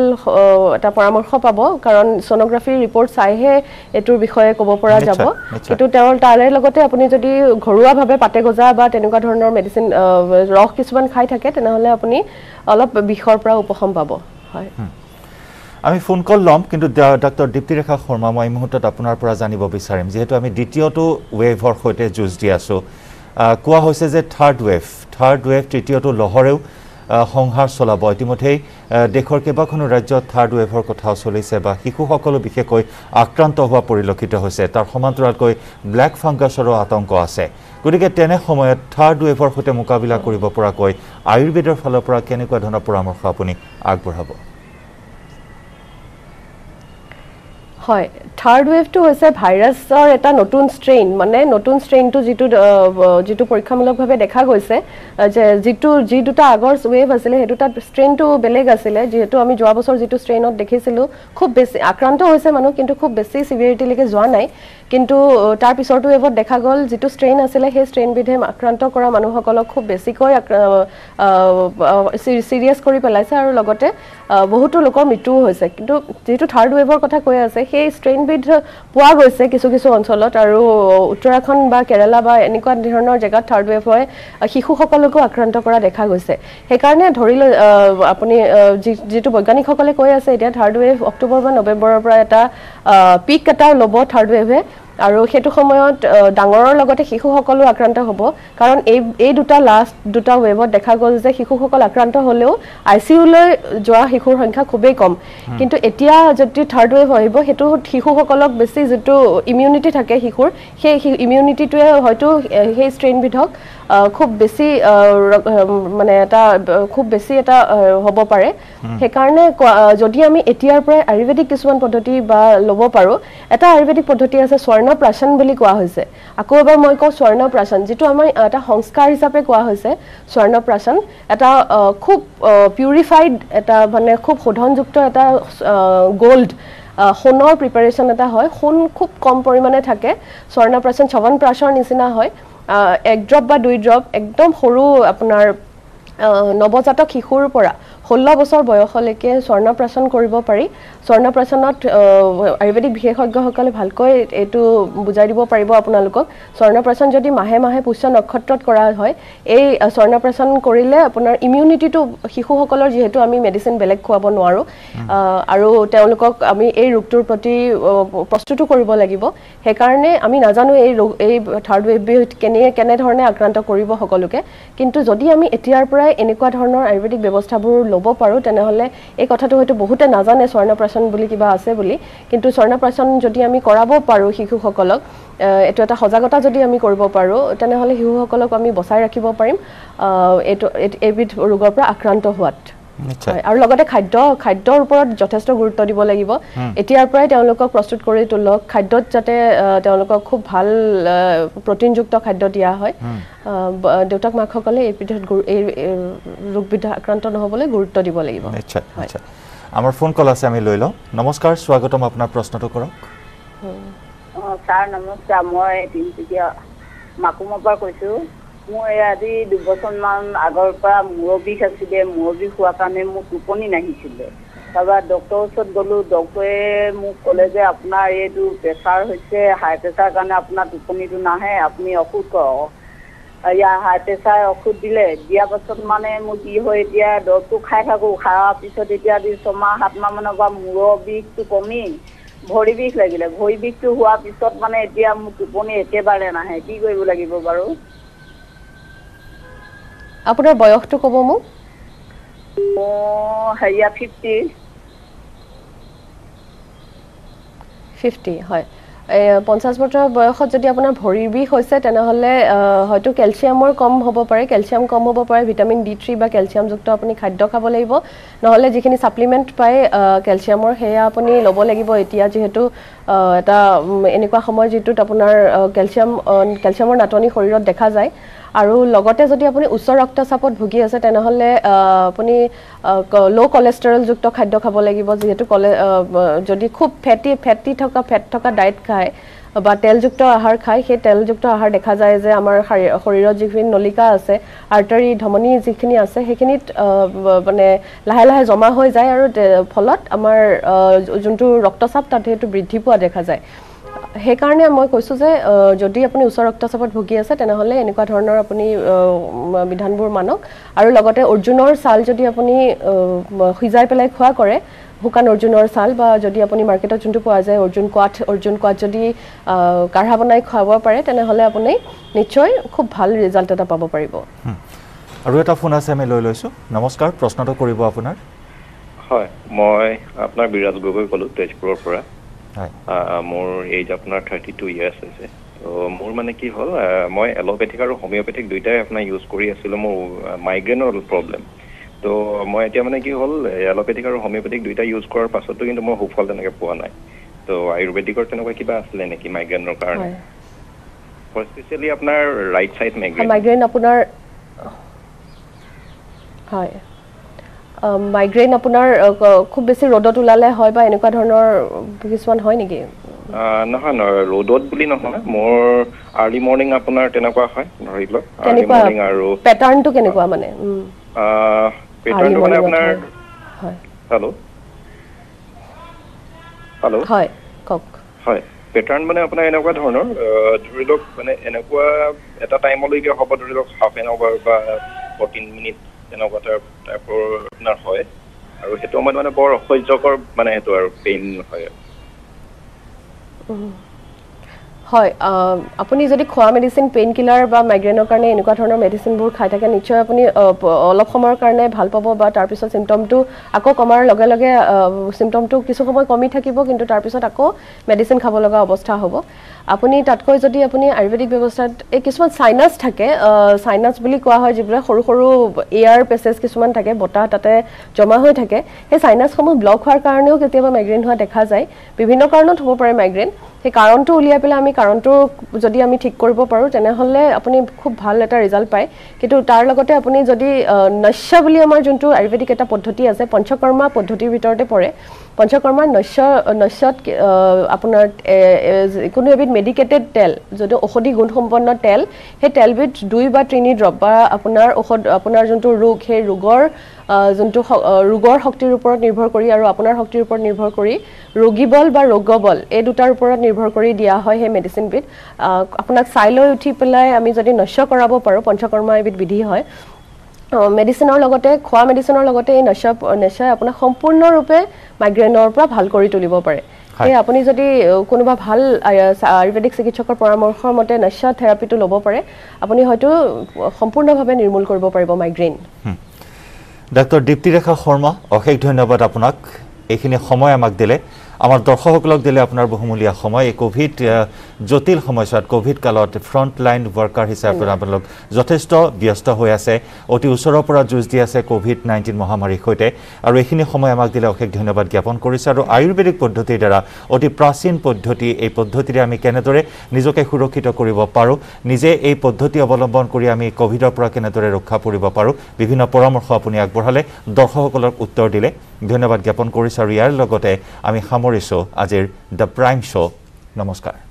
এটা পৰামৰ্শ পাব কাৰণ ছ'ন'গ্ৰাফিৰ ৰিপৰ্ট চাইহে এইটোৰ বিষয়ে ক'ব পৰা যাব। কিন্তু তেওঁৰ তাৰে লগতে আপুনি যদি ঘৰুৱাভাৱে পাতে গজা বা তেনেকুৱা ধৰণৰ মেডিচিন ৰস কিছুমান খাই থাকে তেনেহ'লে আপুনি অলপ বিষৰ পৰা উপশম পাব হয়।
আমি ফোন কল ল'ম কিন্তু ডাক্তৰ দীপ্তিৰেখা শৰ্মা মই এই মুহূৰ্তত আপোনাৰ পৰা জানিব বিচাৰিম। যিহেতু আমি দ্বিতীয়টো ৱেভৰ সৈতে যুঁজ দি আছোঁ। কোৱা হৈছে যে থাৰ্ড ৱেভ থাৰ্ড ৱেভ তৃতীয়টো লহৰেও সংহাৰ চলাব। ইতিমধ্যেই দেশৰ কেইবাখনো ৰাজ্যত থাৰ্ড ৱেভৰ কথাও চলিছে বা শিশুসকলো বিশেষকৈ আক্ৰান্ত হোৱা পৰিলক্ষিত হৈছে। তাৰ সমান্তৰালকৈ ব্লেক ফাংগাছৰো আতংক আছে। গতিকে তেনে সময়ত থাৰ্ড ৱেভৰ সৈতে মোকাবিলা কৰিব পৰাকৈ আয়ুৰ্বেদৰ ফালৰ পৰা কেনেকুৱা ধৰণৰ পৰামৰ্শ আপুনি আগবঢ়াব?
হয়। থাৰ্ড ৱেভটো হৈছে ভাইৰাছৰ এটা নতুন ষ্ট্ৰেইন মানে নতুন ষ্ট্ৰেইনটো যিটো যিটো পৰীক্ষামূলকভাৱে দেখা গৈছে যে যিটো যি দুটা আগৰ ৱেভ আছিলে সেইটো তাত ষ্ট্ৰেইনটো বেলেগ আছিলে। যিহেতু আমি যোৱা বছৰ যিটো ষ্ট্ৰেইনত দেখিছিলোঁ খুব বেছি আক্ৰান্ত হৈছে মানুহ কিন্তু খুব বেছি চিভিৰিটিলৈকে যোৱা নাই। কিন্তু তাৰ পিছৰটো ৱেভত দেখা গ'ল যিটো ষ্ট্ৰেইন আছিলে সেই ষ্ট্ৰেইনবিধে আক্ৰান্ত কৰা মানুহসকলক খুব বেছিকৈ চিৰিয়াছ কৰি পেলাইছে আৰু লগতে বহুতো লোকৰ মৃত্যুও হৈছে। কিন্তু যিটো থাৰ্ড ৱেভৰ কথা কৈ আছে সেই ষ্ট্ৰেইনবিধ পোৱা গৈছে কিছু কিছু অঞ্চলত আৰু উত্তৰাখণ্ড বা কেৰালা বা এনেকুৱা ধৰণৰ জেগাত থাৰ্ড ৱেভে শিশুসকলকো আক্ৰান্ত কৰা দেখা গৈছে। সেইকাৰণে ধৰি লৈ আপুনি যিটো বৈজ্ঞানিকসকলে কৈ আছে এতিয়া থাৰ্ড ৱেভ অক্টোবৰ বা নৱেম্বৰৰ পৰা এটা পিক এটা ল'ব থাৰ্ড ৱেভে আৰু সেইটো সময়ত ডাঙৰৰ লগতে শিশুসকলো আক্ৰান্ত হ'ব। কাৰণ এই এই দুটা লাষ্ট দুটা ৱেভত দেখা গ'ল যে শিশুসকল আক্ৰান্ত হ'লেও আই চি ইউলৈ যোৱা শিশুৰ সংখ্যা খুবেই কম। কিন্তু এতিয়া যদি থাৰ্ড ৱেভ আহিব সেইটো শিশুসকলক বেছি যিটো ইমিউনিটি থাকে শিশুৰ সেই ইমিউনিটিটোৱে হয়তো সেই ষ্ট্ৰেইনবিধক খুব বেছি মানে এটা খুব বেছি এটা হ'ব পাৰে। সেইকাৰণে যদি আমি এতিয়াৰ পৰাই আয়ুৰ্বেদিক কিছুমান পদ্ধতি বা ল'ব পাৰোঁ এটা আয়ুৰ্বেদিক পদ্ধতি আছে স্বৰ্ণপ্ৰাচন বুলি কোৱা হৈছে। আকৌ এবাৰ মই কওঁ স্বৰ্ণপ্ৰাচন যিটো আমাৰ এটা সংস্কাৰ হিচাপে কোৱা হৈছে স্বৰ্ণপ্ৰাচন এটা খুব পিউৰিফাইড এটা মানে খুব শোধনযুক্ত এটা গ'ল্ড সোণৰ প্ৰিপাৰেশ্যন এটা হয়। সোণ খুব কম পৰিমাণে থাকে। স্বৰ্ণপ্ৰাচন চৱন প্ৰাচৰ নিচিনা হয়। এক ড্ৰপ বা দুই ড্ৰপ একদম সৰু আপোনাৰ নৱজাতক শিশুৰ পৰা। ষোল্ল বছৰ বয়সলৈকে স্বৰ্ণপ্ৰাচন কৰিব পাৰি। স্বৰ্ণপ্ৰাচনত আয়ুৰ্বেদিক বিশেষজ্ঞসকলে ভালকৈ এইটো বুজাই দিব পাৰিব আপোনালোকক। স্বৰ্ণপ্ৰাচন যদি মাহে মাহে পুষ্য নক্ষত্ৰত কৰা হয় এই স্বৰ্ণপ্ৰাচন কৰিলে আপোনাৰ ইমিউনিটিটো শিশুসকলৰ যিহেতু আমি মেডিচিন বেলেগ খুৱাব নোৱাৰোঁ। আৰু তেওঁলোকক আমি এই ৰোগটোৰ প্ৰতি প্ৰস্তুতো কৰিব লাগিব। সেইকাৰণে আমি নাজানো এই ৰোগ এই থাৰ্ড ৱেভ কেনে কেনেধৰণে আক্ৰান্ত কৰিব সকলোকে। কিন্তু যদি আমি এতিয়াৰ পৰাই এনেকুৱা ধৰণৰ আয়ুৰ্বেদিক ব্যৱস্থাবোৰ ল'ব পাৰোঁ তেনেহ'লে এই কথাটো হয়তো বহুতে নাজানে স্বৰ্ণপ্ৰাচন বুলি কিবা আছে বুলি। কিন্তু স্বৰ্ণপ্ৰাচন যদি আমি কৰাব পাৰোঁ শিশুসকলক এইটো এটা সজাগতা যদি আমি কৰিব পাৰোঁ তেনেহ'লে শিশুসকলক আমি বচাই ৰাখিব পাৰিম এইটো এইবিধ ৰোগৰ পৰা আক্ৰান্ত হোৱাত। আৰু লগতে খাদ্য খাদ্যৰ ওপৰত যথেষ্ট গুৰুত্ব দিব লাগিব। এতিয়াৰ পৰাই তেওঁলোকক প্ৰস্তুত কৰি তোলক। খাদ্যত যাতে তেওঁলোকক খুব ভাল প্ৰটিনযুক্ত খাদ্য দিয়া হয়। দেউতাক মাকসকলে এই বিধত এই ৰোগবিধ আক্ৰান্ত নহ'বলৈ গুৰুত্ব দিব লাগিব।
আমাৰ ফোন কল আছে আমি লৈ লওঁ। নমস্কাৰ স্বাগতম আপোনাৰ প্ৰশ্নটো কৰক।
ছাৰ নমস্কাৰ। মই তিনিচুকীয়া মাকুমৰ পৰা কৈছোঁ। মোৰ আজি দুবছৰমান আগৰ পৰা মূৰৰ বিষ আছিলে মূৰৰ বিষ হোৱাৰ কাৰণে মোৰ টোপনি নাহিছিলে। তাৰপৰা ডক্টৰৰ ওচৰত গ'লোঁ ডক্টৰে মোক ক'লে যে আপোনাৰ এইটো প্ৰেছাৰ হৈছে হাই প্ৰেছাৰ কাৰণে আপোনাৰ টোপনিটো নাহে আপুনি ঔষধ কৰক। ইয়াৰ হাই প্ৰেছাৰ ঔষধ দিলে দিয়াৰ পাছত মানে মোৰ কি হয় এতিয়া দৰৱটো খাই থাকোঁ খোৱাৰ পিছত এতিয়া আজি ছমাহ সাতমাহ মানৰ পৰা মূৰৰ বিষটো কমি ভৰি বিষ লাগিলে। ভৰি বিষটো হোৱাৰ পিছত মানে এতিয়া মোৰ টোপনি একেবাৰে নাহে কি কৰিব লাগিব বাৰু?
আপোনাৰ বয়সটো ক'ব মোক?
ফিফটি
হয়। পঞ্চাছ বছৰ বয়সত যদি আপোনাৰ ভৰিৰ বিষ হৈছে তেনেহ'লে হয়তো কেলছিয়ামৰ কম হ'ব পাৰে। কেলছিয়াম কম হ'ব পাৰে ভিটামিন ডি থ্ৰী বা কেলছিয়ামযুক্ত আপুনি খাদ্য খাব লাগিব। নহ'লে যিখিনি ছাপ্লিমেণ্ট পায় কেলছিয়ামৰ সেয়া আপুনি ল'ব লাগিব। এতিয়া যিহেতু এটা এনেকুৱা সময় যিটোত আপোনাৰ কেলছিয়াম কেলছিয়ামৰ নাটনি শৰীৰত দেখা যায়। আৰু লগতে যদি আপুনি উচ্চ ৰক্তচাপত ভুগি আছে তেনেহ'লে আপুনি ল' কলেষ্ট্ৰলযুক্ত খাদ্য খাব লাগিব। যিহেতু কলে যদি খুব ফেটি ফেটি থকা ফেট থকা ডায়েট খায় বা তেলযুক্ত আহাৰ খায় সেই তেলযুক্ত আহাৰ দেখা যায় যে আমাৰ শৰীৰত যিখিনি নলিকা আছে আৰ্টাৰী ধমনী যিখিনি আছে সেইখিনিত মানে লাহে লাহে জমা হৈ যায় আৰু ফলত আমাৰ যোনটো ৰক্তচাপ তাত সেইটো বৃদ্ধি পোৱা দেখা যায়। সেইকাৰণে মই কৈছোঁ যে যদি আপুনি উচ্চ ৰক্তচাপত ভুগি আছে তেনেহ'লে এনেকুৱা ধৰণৰ আপুনি বিধানবোৰ মানক। আৰু লগতে অৰ্জুনৰ ছাল যদি আপুনি সিজাই পেলাই খোৱা কৰে শুকান অৰ্জুনৰ ছাল বা যদি আপুনি মাৰ্কেটত যোনটো পোৱা যায় অৰ্জুন কোৱাট অৰ্জুন কোৱাট যদি কাঢ়া বনাই খুৱাব পাৰে তেনেহ'লে আপুনি নিশ্চয় খুব ভাল ৰিজাল্ট এটা পাব পাৰিব।
আৰু এটা ফোন আছে আমি লৈ লৈছোঁ। নমস্কাৰ প্ৰশ্নটো কৰিব আপোনাৰ।
হয় মই আপোনাৰ বিৰাজ গগৈ ক'লোঁ তেজপুৰৰ পৰা। মোৰ এইজ আপোনাৰ থাৰ্টি টু ইয়াৰ্ছ হৈছে। ত' মোৰ মানে কি হ'ল মই এল'পেথিক আৰু হোমিঅ'পেথিক দুইটাই আপোনাৰ ইউজ কৰি আছিলোঁ মোৰ মাইগ্ৰেনৰ প্ৰব্লেম ত' মই এতিয়া মানে কি হ'ল এল'পেথিক আৰু হোমিঅ'পেথিক দুইটা ইউজ কৰাৰ পাছতো কিন্তু মই সুফল তেনেকৈ পোৱা নাই। ত' আয়ুৰ্বেদিকৰ তেনেকুৱা কিবা আছিলে নেকি মাইগ্ৰেনৰ কাৰণে? স্পেচিয়েলি আপোনাৰ ৰাইট চাইড মাইগ্ৰেন
মাইগ্ৰেইন আপোনাৰ হয়। মাইগ্ৰেইন আপোনাৰ খুব বেছি ৰ'দত ওলালে হয় বা এনেকুৱা ধৰণৰ কিছুমান হয় নেকি?
নহয় নহয় ৰ'দত বুলি নহয় মোৰ আৰ্লি মৰ্ণিং আপোনাৰ তেনেকুৱা হয় ধৰি লওক আৰ্লি
কেনেকুৱা
মৰ্ণিং আৰু
পেটাৰ্ণটো কেনেকুৱা মানে?
পেটাৰ্ণটো মানে আপোনাৰ
হয়।
হেল্ল' হেল্ল'
হয় কওক।
হয় পেটাৰ্ণ মানে আপোনাৰ এনেকুৱা ধৰণৰ ধৰি লওক মানে এনেকুৱা এটা টাইমলৈকে হ'ব ধৰি লওক হাফ এন আৱাৰ বা ফৰ্টিন মিনিট তেনেকুৱা টাইপ টাইপৰ আপোনাৰ হয়। আৰু সেইটো সময়ত মানে বৰ অসহ্যকৰ মানে সেইটো আৰু পেইন হয়।
হয় আপুনি যদি খোৱা মেডিচিন পেইন কিলাৰ বা মাইগ্ৰেইনৰ কাৰণে এনেকুৱা ধৰণৰ মেডিচিনবোৰ খাই থাকে নিশ্চয় আপুনি অলপ সময়ৰ কাৰণে ভাল পাব বা তাৰপিছত চিমটমটো আকৌ কমাৰ লগে লগে চিমটমটো কিছু সময় কমি থাকিব কিন্তু তাৰপিছত আকৌ মেডিচিন খাব লগা অৱস্থা হ'ব। আপুনি তাতকৈ যদি আপুনি আয়ুৰ্বেদিক ব্যৱস্থাত এই কিছুমান চাইনাছ থাকে চাইনাছ বুলি কোৱা হয় যিবিলাক সৰু সৰু এয়াৰ পেচেজ কিছুমান থাকে বতাহ তাতে জমা হৈ থাকে। সেই চাইনাছসমূহ ব্লক হোৱাৰ কাৰণেও কেতিয়াবা মাইগ্ৰেইন হোৱা দেখা যায়। বিভিন্ন কাৰণত হ'ব পাৰে মাইগ্ৰেইন সেই কাৰণটো উলিয়াই পেলাই আমি কাৰণটো যদি আমি ঠিক কৰিব পাৰোঁ তেনেহ'লে আপুনি খুব ভাল এটা ৰিজাল্ট পায়। কিন্তু তাৰ লগতে আপুনি যদি নস্য বুলি আমাৰ যোনটো আয়ুৰ্বেদিক এটা পদ্ধতি আছে পঞ্চকৰ্মা পদ্ধতিৰ ভিতৰতে পৰে। পঞ্চকৰ্মাৰ নস্য নস্যত আপোনাৰ কোনো এবিধ মেডিকেটেড তেল যদি ঔষধি গুণসম্পন্ন তেল সেই তেলবিধ দুই বা তিনি ড্ৰপ বা আপোনাৰ ঔষধ আপোনাৰ যোনটো ৰোগ সেই ৰোগৰ যোনটো ৰোগৰ শক্তিৰ ওপৰত নিৰ্ভৰ কৰি আৰু আপোনাৰ শক্তিৰ ওপৰত নিৰ্ভৰ কৰি ৰোগীবল বা ৰোগবল এই দুটাৰ ওপৰত নিৰ্ভৰ কৰি দিয়া হয় সেই মেডিচিনবিধ। আপোনাক চাই লৈ উঠি পেলাই আমি যদি নস্য কৰাব পাৰোঁ পঞ্চকৰ্মা এবিধ বিধি হয় মেডিচিনৰ লগতে খোৱা মেডিচিনৰ লগতে এই নস্য নস্যই আপোনাক সম্পূৰ্ণৰূপে মাইগ্ৰেইনৰ পৰা ভাল কৰি তুলিব পাৰে। সেয়ে আপুনি যদি কোনোবা ভাল আয়- আয়ুৰ্বেদিক চিকিৎসকৰ পৰামৰ্শৰ মতে নস্য থেৰাপিটো ল'ব পাৰে আপুনি হয়তো সম্পূৰ্ণভাৱে নিৰ্মূল কৰিব পাৰিব মাইগ্ৰেইন
ডাক্তৰ দীপ্তিৰেখা শৰ্মা অশেষ ধন্যবাদ আপোনাক। এইখিনি সময় আমাক দিলে। আমাৰ দৰ্শকসকলক দিলে আপোনাৰ বহুমূলীয়া সময়। এই ক'ভিড জটিল সময়ছোৱাত ক'ভিড কালত ফ্ৰণ্ট লাইন ৱৰ্কাৰ হিচাপে আপোনালোক যথেষ্ট ব্যস্ত হৈ আছে। অতি ওচৰৰ পৰা যুঁজ দি আছে ক'ভিড নাইণ্টিন মহামাৰীৰ সৈতে। আৰু এইখিনি সময় আমাক দিলে অশেষ ধন্যবাদ জ্ঞাপন কৰিছোঁ। আৰু আয়ুৰ্বেদিক পদ্ধতিৰ দ্বাৰা অতি প্ৰাচীন পদ্ধতি এই পদ্ধতিৰে আমি কেনেদৰে নিজকে সুৰক্ষিত কৰিব পাৰোঁ নিজে এই পদ্ধতি অৱলম্বন কৰি আমি ক'ভিডৰ পৰা কেনেদৰে ৰক্ষা পৰিব পাৰোঁ বিভিন্ন পৰামৰ্শ আপুনি আগবঢ়ালে দৰ্শকসকলক উত্তৰ দিলে। ধন্যবাদ জ্ঞাপন কৰিছোঁ। আৰু ইয়াৰ লগতে আমি সামৰিছোঁ আজিৰ দ্য প্ৰাইম শ্ব' নমস্কাৰ।